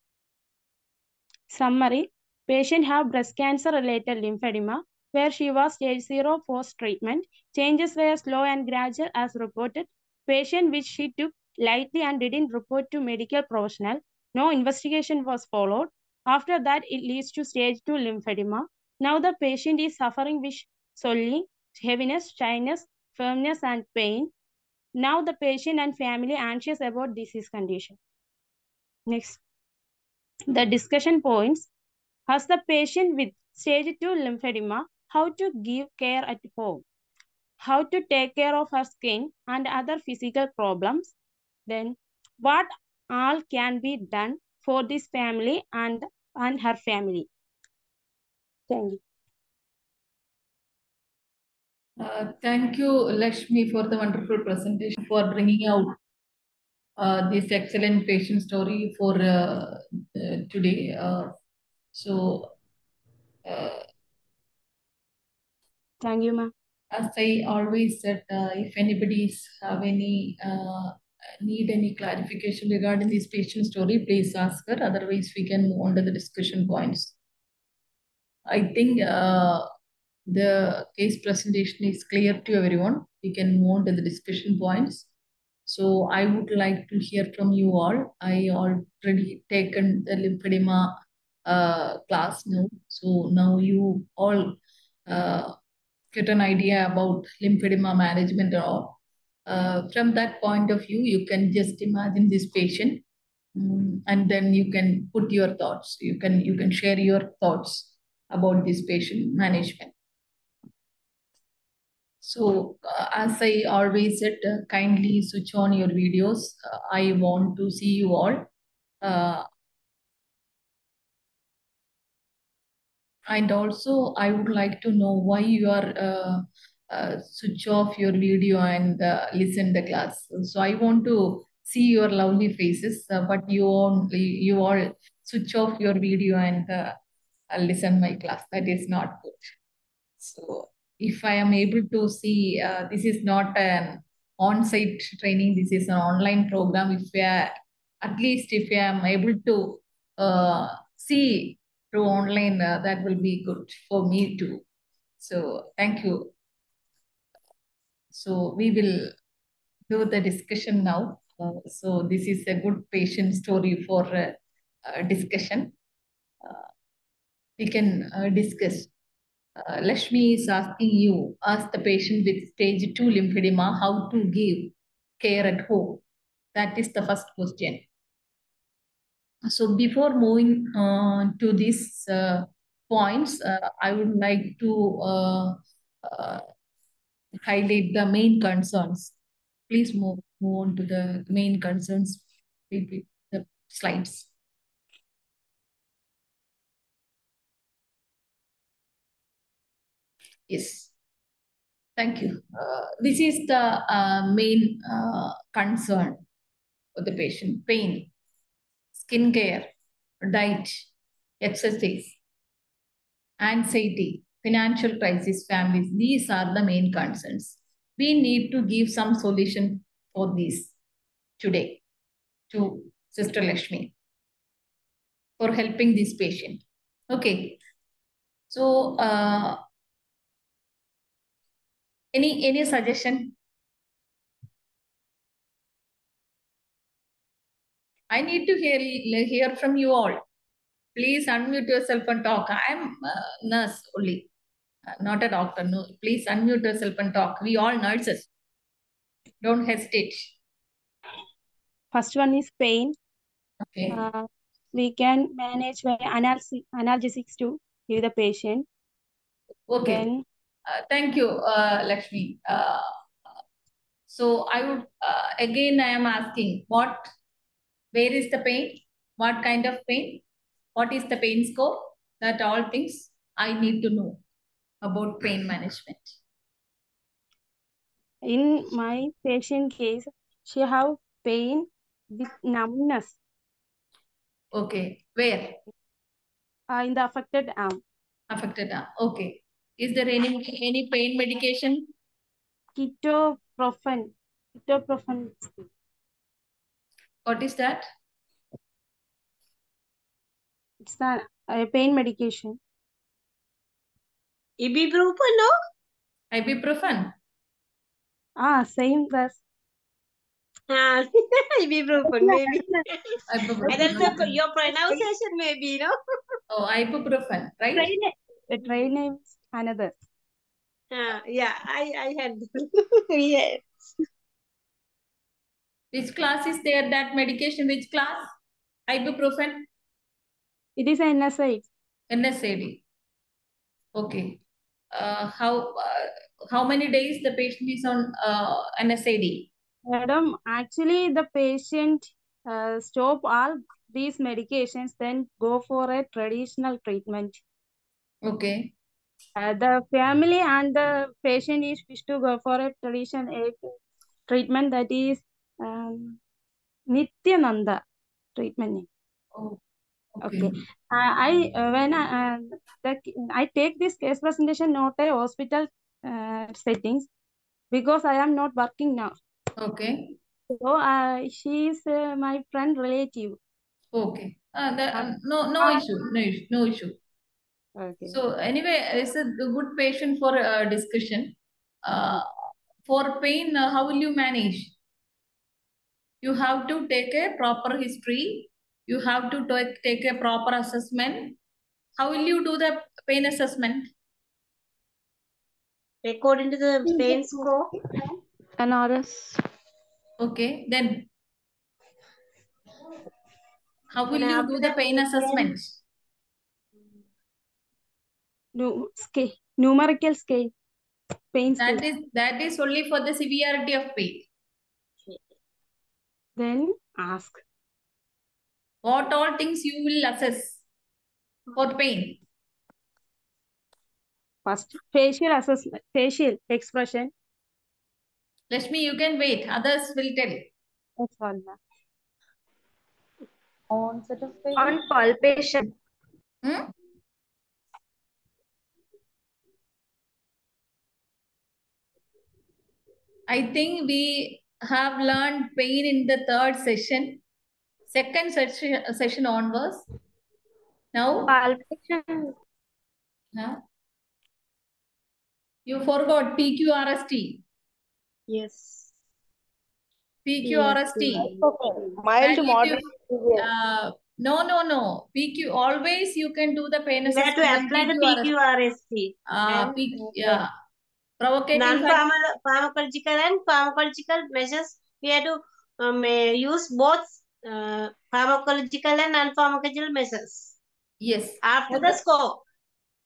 Speaker 3: Summary, patient have breast cancer related lymphedema where she was stage 0 post-treatment. Changes were slow and gradual as reported. Patient which she took lightly and didn't report to medical professional. No investigation was followed. After that, it leads to stage 2 lymphedema. Now the patient is suffering with swelling, heaviness, shyness, firmness, and pain. Now the patient and family anxious about disease condition. Next. The discussion points. Has the patient with stage 2 lymphedema how to give care at home, how to take care of her skin and other physical problems, then what all can be done for this family and, and her family. Thank you.
Speaker 1: Uh, thank you, Lakshmi, for the wonderful presentation, for bringing out uh, this excellent patient story for uh, today. so,
Speaker 3: Thank you, ma'am.
Speaker 1: as I always said, uh, if anybody's have any uh, need any clarification regarding this patient story, please ask her. Otherwise, we can move on to the discussion points. I think uh, the case presentation is clear to everyone. We can move on to the discussion points. So I would like to hear from you all. I already taken the lymphedema uh, class now. So now you all uh, get an idea about lymphedema management all. Uh, from that point of view, you can just imagine this patient mm, and then you can put your thoughts. You can you can share your thoughts about this patient management. So, uh, as I always said, uh, kindly switch on your videos. Uh, I want to see you all. And also, I would like to know why you are uh, uh, switch off your video and uh, listen the class. So, I want to see your lovely faces, uh, but you only you all switch off your video and uh, uh, listen my class. That is not good. So if I am able to see, this is not an on-site training, this is an online program. If I, at least if I am able to see through online, uh, that will be good for me too. So thank you. So we will do the discussion now. Uh, so this is a good patient story for uh, uh, discussion. Uh, we can uh, discuss. Uh, Lakshmi is asking you, ask the patient with stage 2 lymphedema how to give care at home. That is the first question. So before moving uh, to these uh, points, uh, I would like to uh, uh, highlight the main concerns. Please move, move on to the main concerns, the slides. Yes. Thank you. This is the main concern of the patient. Pain, skin care, diet, exercise, anxiety, financial crisis, families. These are the main concerns. We need to give some solution for this today to Sister Lakshmi for helping this patient. Okay. So, uh, any any suggestion? I need to hear hear from you all. Please unmute yourself and talk. I am a nurse only, uh, not a doctor. No, please unmute yourself and talk. We all nurses. Don't hesitate.
Speaker 3: First one is pain.
Speaker 1: Okay.
Speaker 3: Uh, we can manage by analgesic, analgesics to give the patient.
Speaker 1: Okay.
Speaker 3: Then
Speaker 1: Uh, thank you, uh, Lakshmi. Uh, so I would uh, again I am asking what, where is the pain? What kind of pain? What is the pain score? That all things I need to know about pain management.
Speaker 3: in my patient case, she have pain with numbness
Speaker 1: Okay, where
Speaker 3: uh, in the affected arm.
Speaker 1: affected? arm. Okay, is there any any pain medication?
Speaker 3: Ketoprofen. Ketoprofen.
Speaker 1: What is that?
Speaker 3: It's the uh, pain medication.
Speaker 2: Ibuprofen, no?
Speaker 1: Ibuprofen.
Speaker 3: Ah, same as
Speaker 2: Ah, (laughs) ibuprofen, maybe. I don't know your pronunciation, maybe, no?
Speaker 1: Oh, ibuprofen, right?
Speaker 3: train. The train name is another.
Speaker 2: Ah, yeah, I, I had. (laughs) yeah.
Speaker 1: Which class is there? That medication? Which class? Ibuprofen.
Speaker 3: It is an NSAID.
Speaker 1: NSAID. Okay. Uh, how uh, how many days the patient is on uh, NSAID?
Speaker 3: Madam, actually the patient uh, stop all these medications, then go for a traditional treatment.
Speaker 1: Okay.
Speaker 3: Uh, the family and the patient is wish to go for a traditional treatment that is Nityananda treatment. name.
Speaker 1: Oh,
Speaker 3: Okay.
Speaker 1: okay.
Speaker 3: Uh, I uh, when I, uh, the, I take this case presentation not a hospital uh, settings because I am not working now.
Speaker 1: Okay.
Speaker 3: So uh, she is uh, my friend relative.
Speaker 1: Okay. Uh, the,
Speaker 3: Um,
Speaker 1: no, no
Speaker 3: uh,
Speaker 1: issue. No issue. No issue.
Speaker 3: Okay.
Speaker 1: So anyway, it's a good patient for uh, discussion. Uh, for pain, uh, how will you manage? You have to take a proper history. You have to take, take a proper assessment. How will you do the pain assessment?
Speaker 2: According to the pain score,
Speaker 3: NRS.
Speaker 1: Okay, then how will
Speaker 2: And
Speaker 1: you do the pain assessment?
Speaker 3: Nu scale. Numerical scale. Pain scale.
Speaker 1: That is that is only for the severity of pain.
Speaker 3: Then ask.
Speaker 1: What all things you will assess for pain?
Speaker 3: First, facial assessment, facial expression.
Speaker 1: Lakshmi, you can wait. Others will tell.
Speaker 3: That's all.
Speaker 4: Onset of pain.
Speaker 5: On palpation.
Speaker 1: Hmm? I think we have learned pain in the third session, second session, session onwards. Now,
Speaker 5: Palpation.
Speaker 1: huh? you forgot PQRST.
Speaker 2: yes.
Speaker 1: PQRST.
Speaker 4: Mild,
Speaker 1: And if
Speaker 4: moderate,
Speaker 1: you- Uh, no, no, no. PQ, always you can do the pain
Speaker 2: We have to
Speaker 1: assessment.
Speaker 2: apply the
Speaker 1: PQRST.
Speaker 2: PQRST.
Speaker 1: Uh,
Speaker 2: and,
Speaker 1: P,
Speaker 2: uh,
Speaker 1: yeah. Provocating.
Speaker 2: Non-pharmacological and pharmacological measures. We have to um, use both uh, pharmacological and non-pharmacological measures.
Speaker 1: Yes.
Speaker 2: After the score,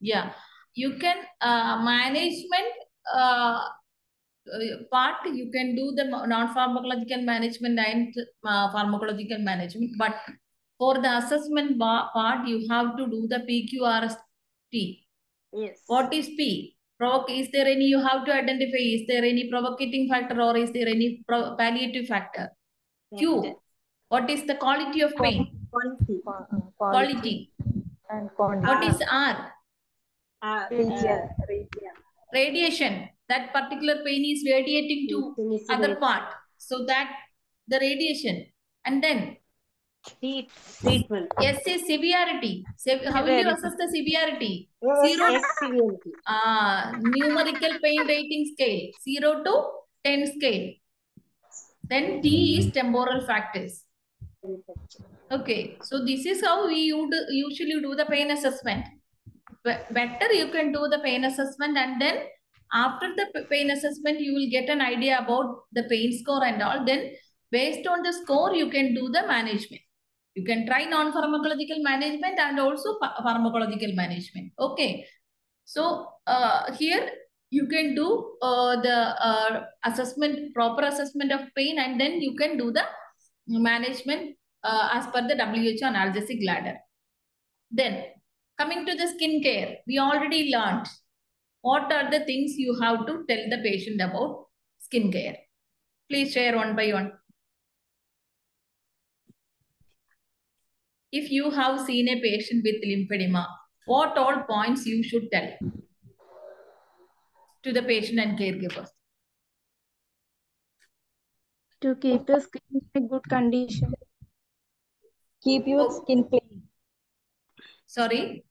Speaker 1: Yeah, you can uh, management uh, uh, part. You can do the non-pharmacological management and uh, pharmacological management, but for the assessment part, you have to do the PQRST.
Speaker 2: yes.
Speaker 1: What is P? Provoke. Is there any? You have to identify. Is there any provocating factor or is there any pro- palliative factor? Q. What is the quality of pain?
Speaker 2: Quality.
Speaker 4: Qua- uh,
Speaker 1: Quality.
Speaker 4: and quantity.
Speaker 1: What is R?
Speaker 2: Uh,
Speaker 4: Radiant, radiant.
Speaker 1: Radiation. That particular pain is radiating to other part. So that the radiation. And then
Speaker 2: Treat, treatment.
Speaker 1: Yes, is severity. Se- how will you assess the severity? Zero.
Speaker 2: yes, severity.
Speaker 1: Uh, numerical pain rating scale. 0 to 10 scale. Then T is temporal factors. Okay, so this is how we would usually do the pain assessment. Better you can do the pain assessment and then after the pain assessment, you will get an idea about the pain score and all. Then based on the score, you can do the management. You can try non-pharmacological management and also pharmacological management. Okay. So uh, here you can do uh, the uh, assessment, proper assessment of pain, and then you can do the management uh, as per the WHO analgesic ladder. Then coming to the skin care, we already learned what are the things you have to tell the patient about skin care. Please share one by one. If you have seen a patient with lymphedema, what all points you should tell to the patient and caregivers?
Speaker 3: To keep the skin in good condition.
Speaker 4: Keep your
Speaker 1: Oh.
Speaker 4: skin clean.
Speaker 1: Sorry,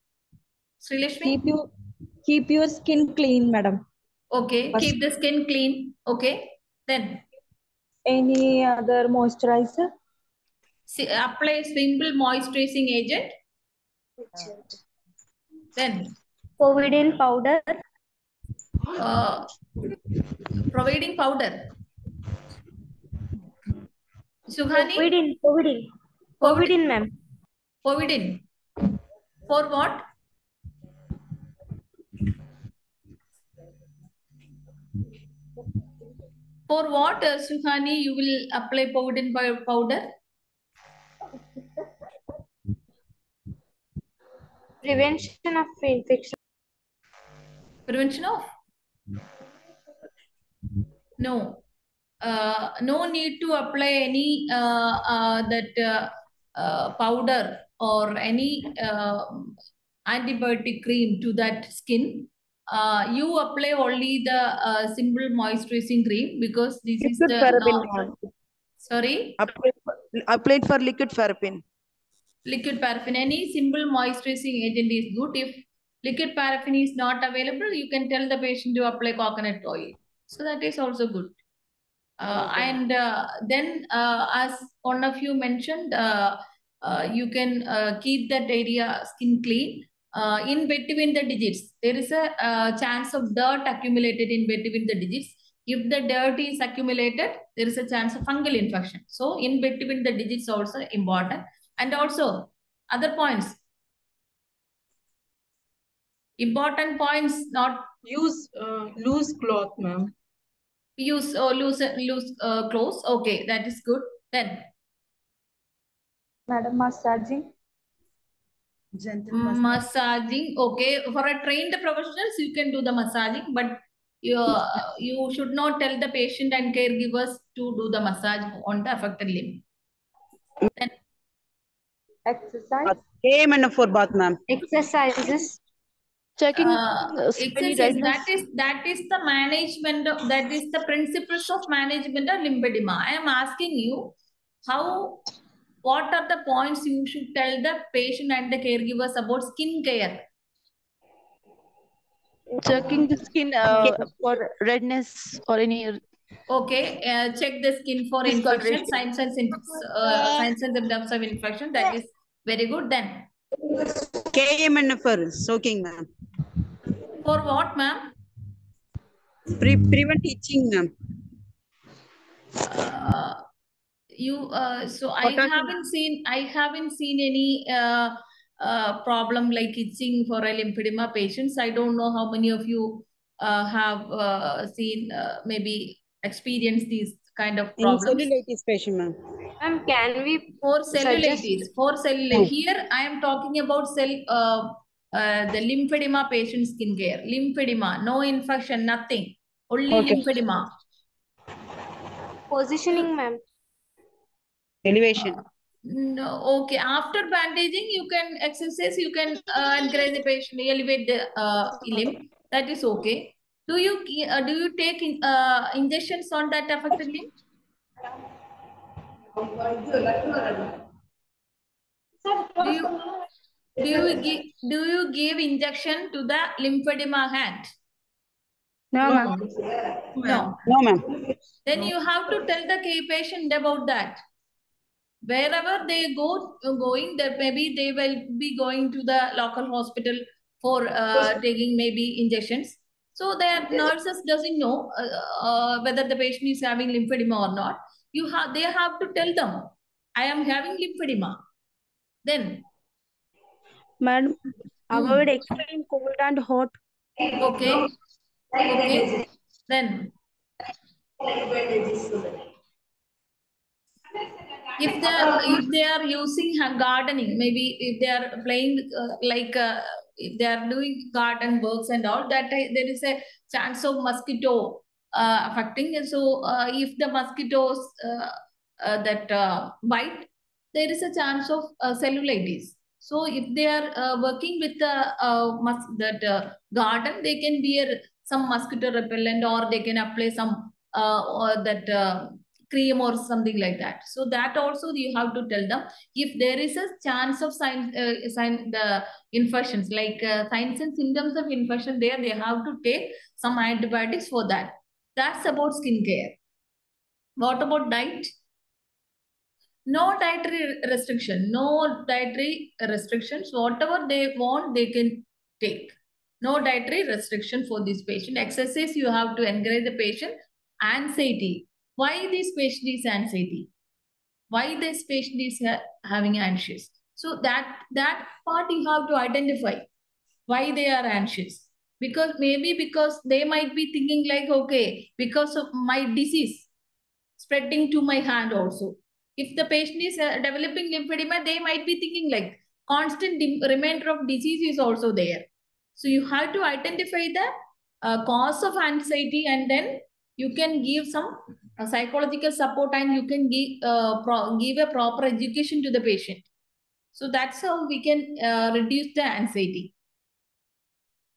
Speaker 1: Sri?
Speaker 4: Keep you keep your skin clean, madam.
Speaker 1: Okay,
Speaker 4: First-
Speaker 1: keep the skin clean. Okay, then
Speaker 4: Any other moisturizer?
Speaker 1: Si- apply simple moisturizing agent. Then
Speaker 5: Covidin powder.
Speaker 1: uh, providing powder. Suhani,
Speaker 5: Covidin. Covidin. Covidin, ma'am.
Speaker 1: Covidin. For what? For what, uh, Suhani, you will apply Covidin pow- powder?
Speaker 5: Prevention of infection.
Speaker 1: Prevention of? No. Uh, no need to apply any uh, uh, that uh, uh, powder or any uh, antibiotic cream to that skin. uh, you apply only the uh, simple moisturizing cream because this is the
Speaker 6: paraffin,
Speaker 1: normal.
Speaker 6: ma'am.
Speaker 1: Sorry,
Speaker 6: Applied for, applied for liquid paraffin.
Speaker 1: liquid paraffin. Any simple moisturizing agent is good. If liquid paraffin is not available, you can tell the patient to apply coconut oil. So that is also good. Uh, and uh, then, uh, as one of you mentioned, uh, uh, you can uh, keep that area skin clean. Uh, in between the digits, there is a uh, chance of dirt accumulated in between the digits. If the dirt is accumulated, there is a chance of fungal infection. So, in between the digits also important. And also, other points. Important points not
Speaker 7: Use uh, loose cloth, ma'am.
Speaker 1: use or loose loose uh, clothes. Okay, that is good. Then
Speaker 4: Madam, massaging.
Speaker 7: Gentle
Speaker 1: Mm, massaging okay for a trained professionals you can do the massaging but you uh, you should not tell the patient and caregivers to do the massage on the affected limb then
Speaker 4: Exercise.
Speaker 6: Came and for bath, ma'am.
Speaker 5: Exercises.
Speaker 3: Checking
Speaker 1: uh, exercise that is that is the management of, that is the principles of management of lymphedema i am asking you how what are the points you should tell the patient and the caregivers about skin care
Speaker 3: Checking the skin uh, for redness or any
Speaker 1: Okay, uh, check the skin for infection, signs and symptoms, uh, signs and symptoms of infection. That is very good. Then,
Speaker 6: Came and for soaking, ma'am.
Speaker 1: for what, ma'am?
Speaker 6: Pre prevent itching, ma'am.
Speaker 1: Uh, you. Uh, so I haven't seen. I haven't seen any uh, uh, problem like itching for a lymphedema patients. I don't know how many of you uh, have uh, seen uh, maybe experienced these kind of
Speaker 6: In
Speaker 1: problems.
Speaker 6: cellulitis patient, ma'am.
Speaker 5: Ma'am, can we
Speaker 1: For
Speaker 5: Suggest-
Speaker 1: cellulitis, for cellulitis. Here I am talking about cell, uh, uh, the lymphedema patient skin care. Lymphedema, no infection, nothing. Only
Speaker 6: Okay.
Speaker 1: lymphedema.
Speaker 5: positioning, ma'am?
Speaker 6: Elevation.
Speaker 1: No, okay. After bandaging, you can exercise, you can uh, encourage the patient, elevate the uh, limb. That is okay. Do you uh, do you take in, uh, injections on that affected limb? Do you do you give do you give injection to the lymphedema hand?
Speaker 3: No, ma'am.
Speaker 1: No.
Speaker 6: No, ma'am.
Speaker 1: Then you have to tell the patient about that. Wherever they go going, that maybe they will be going to the local hospital for uh, taking maybe injections. So their nurses doesn't know uh, uh, whether the patient is having lymphedema or not. You have they have to tell them, I am having lymphedema. Then
Speaker 3: Madam, avoid extreme cold and hot.
Speaker 1: okay, okay, then if they are if they are using gardening maybe if they are playing uh, like uh, if they are doing garden works and all that ti- there is a chance of mosquito uh, affecting. And so uh, if the mosquitoes uh, uh, that uh, bite there is a chance of uh, cellulitis. So if they are uh, working with the uh, mus- that uh, garden they can wear some mosquito repellent or they can apply some uh, or that uh, cream or something like that. So that also you have to tell them if there is a chance of sign, uh, sign the infections like uh, signs and symptoms of infection there, they have to take some antibiotics for that. That's about skincare. What about diet? No dietary restriction, no dietary restrictions. Whatever they want, they can take. No dietary restriction for this patient. Exercise, you have to encourage the patient. Anxiety. Why this patient is anxiety? Why this patient is ha- having anxious? So that that part you have to identify why they are anxious. Because maybe because they might be thinking like, okay, because of my disease spreading to my hand also. If the patient is uh, developing lymphedema, they might be thinking like constant remainder of disease is also there. So you have to identify the uh, cause of anxiety and then you can give some psychological support and you can give uh, give a proper education to the patient. So that's how we can uh, reduce the anxiety.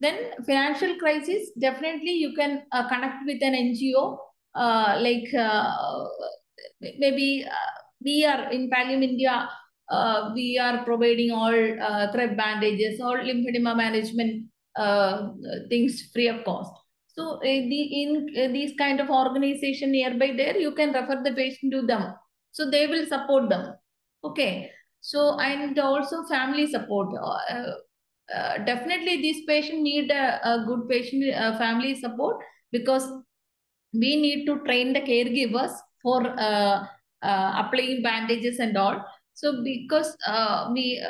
Speaker 1: Then financial crisis, definitely you can uh, connect with an NGO, uh, like uh, maybe uh, we are in Pallium India, uh, we are providing all uh, thread bandages, all lymphedema management things free of cost. So uh, the, in uh, these kind of organization nearby there, you can refer the patient to them. So they will support them. Okay. So and also family support. Uh, uh, definitely this patient need a, a good patient uh, family support because we need to train the caregivers for uh, applying bandages and all. So because we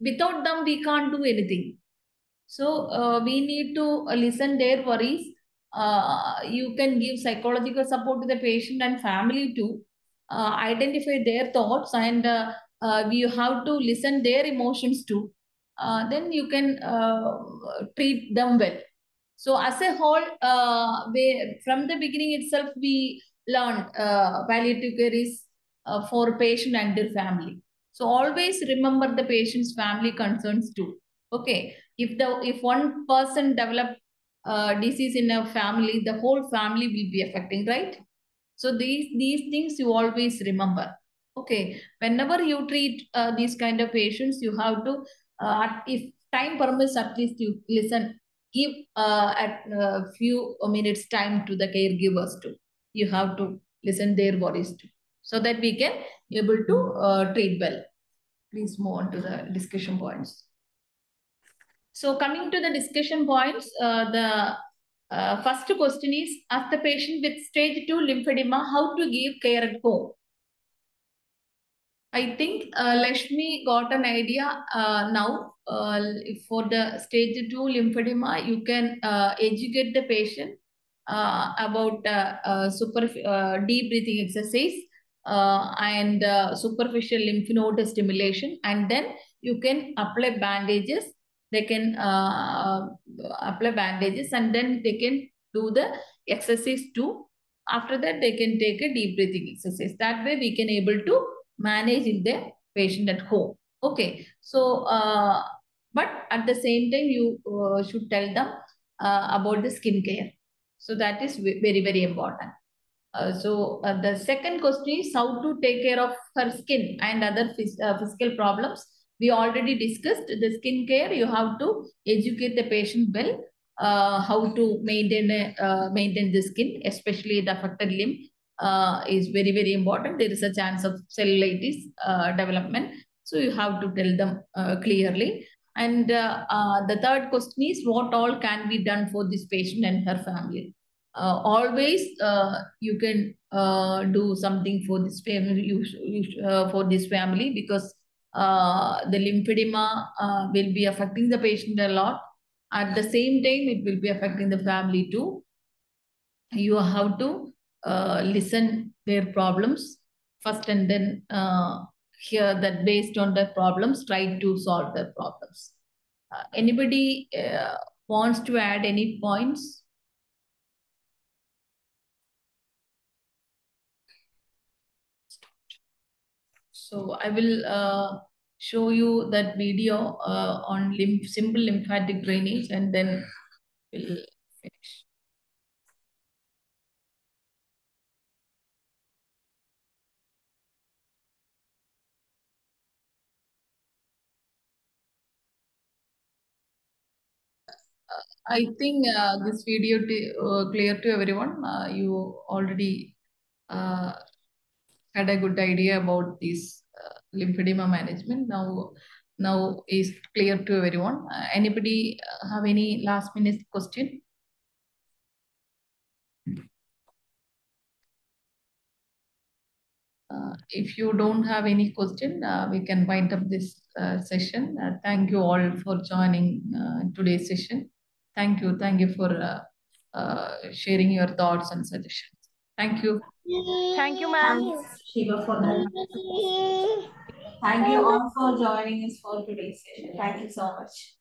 Speaker 1: without them we can't do anything. So uh, we need to uh, listen their worries. Uh, you can give psychological support to the patient and family too. Uh, identify their thoughts and uh, uh, you have to listen their emotions too. Uh, then you can uh, treat them well. So as a whole, uh, we, from the beginning itself, we learned uh, palliative care is uh, for patient and their family. So always remember the patient's family concerns too. Okay, if the if one person develop uh, disease in a family, the whole family will be affecting, right? So these these things you always remember. Okay, whenever you treat uh, these kind of patients, you have to, uh, if time permits, at least you listen give uh, a few minutes time to the caregivers too. You have to listen their worries too, so that we can able to uh, treat well. Please move on to the discussion points. So coming to the discussion points, uh, the uh, first question is, ask the patient with stage 2 lymphedema how to give care at home. I think uh, Lakshmi got an idea uh, now. Uh, for the stage 2 lymphedema, you can uh, educate the patient uh, about uh, super, deep breathing exercise and superficial lymph node stimulation. And then you can apply bandages. They can uh, apply bandages and then they can do the exercise too. After that, they can take a deep breathing exercise. That way we can able to manage in the patient at home. Okay. So, uh, but at the same time, you uh, should tell them uh, about the skin care. So that is very, very important. Uh, so uh, the second question is how to take care of her skin and other phys- uh, physical problems. We already discussed the skin care. You have to educate the patient well uh, how to maintain uh, maintain the skin, especially the affected limb uh, is very very important. There is a chance of cellulitis uh, development, so you have to tell them uh, clearly. And uh, uh, the third question is what all can be done for this patient and her family. Uh, always uh, you can uh, do something for this family you, you uh, for this family because uh, the lymphedema uh, will be affecting the patient a lot. At the same time it will be affecting the family too. You have to uh, listen their problems first and then uh, hear that based on their problems try to solve their problems. Uh, anybody wants to add any points? So i will show you that video uh, on lymph simple lymphatic drainage and then we'll finish I think uh, this video uh, clear to everyone. Uh, you already uh, had a good idea about this lymphedema management. Now, now is clear to everyone. Uh, anybody uh, have any last minute question? Uh, if you don't have any question, uh, we can wind up this uh, session. Uh, thank you all for joining uh, today's session. Thank you. Thank you for uh, uh, sharing your thoughts and suggestions. Thank you.
Speaker 3: Thank you, ma'am.
Speaker 1: Sheeba, for that. Thank you all for joining us for today's session. Thank you so much.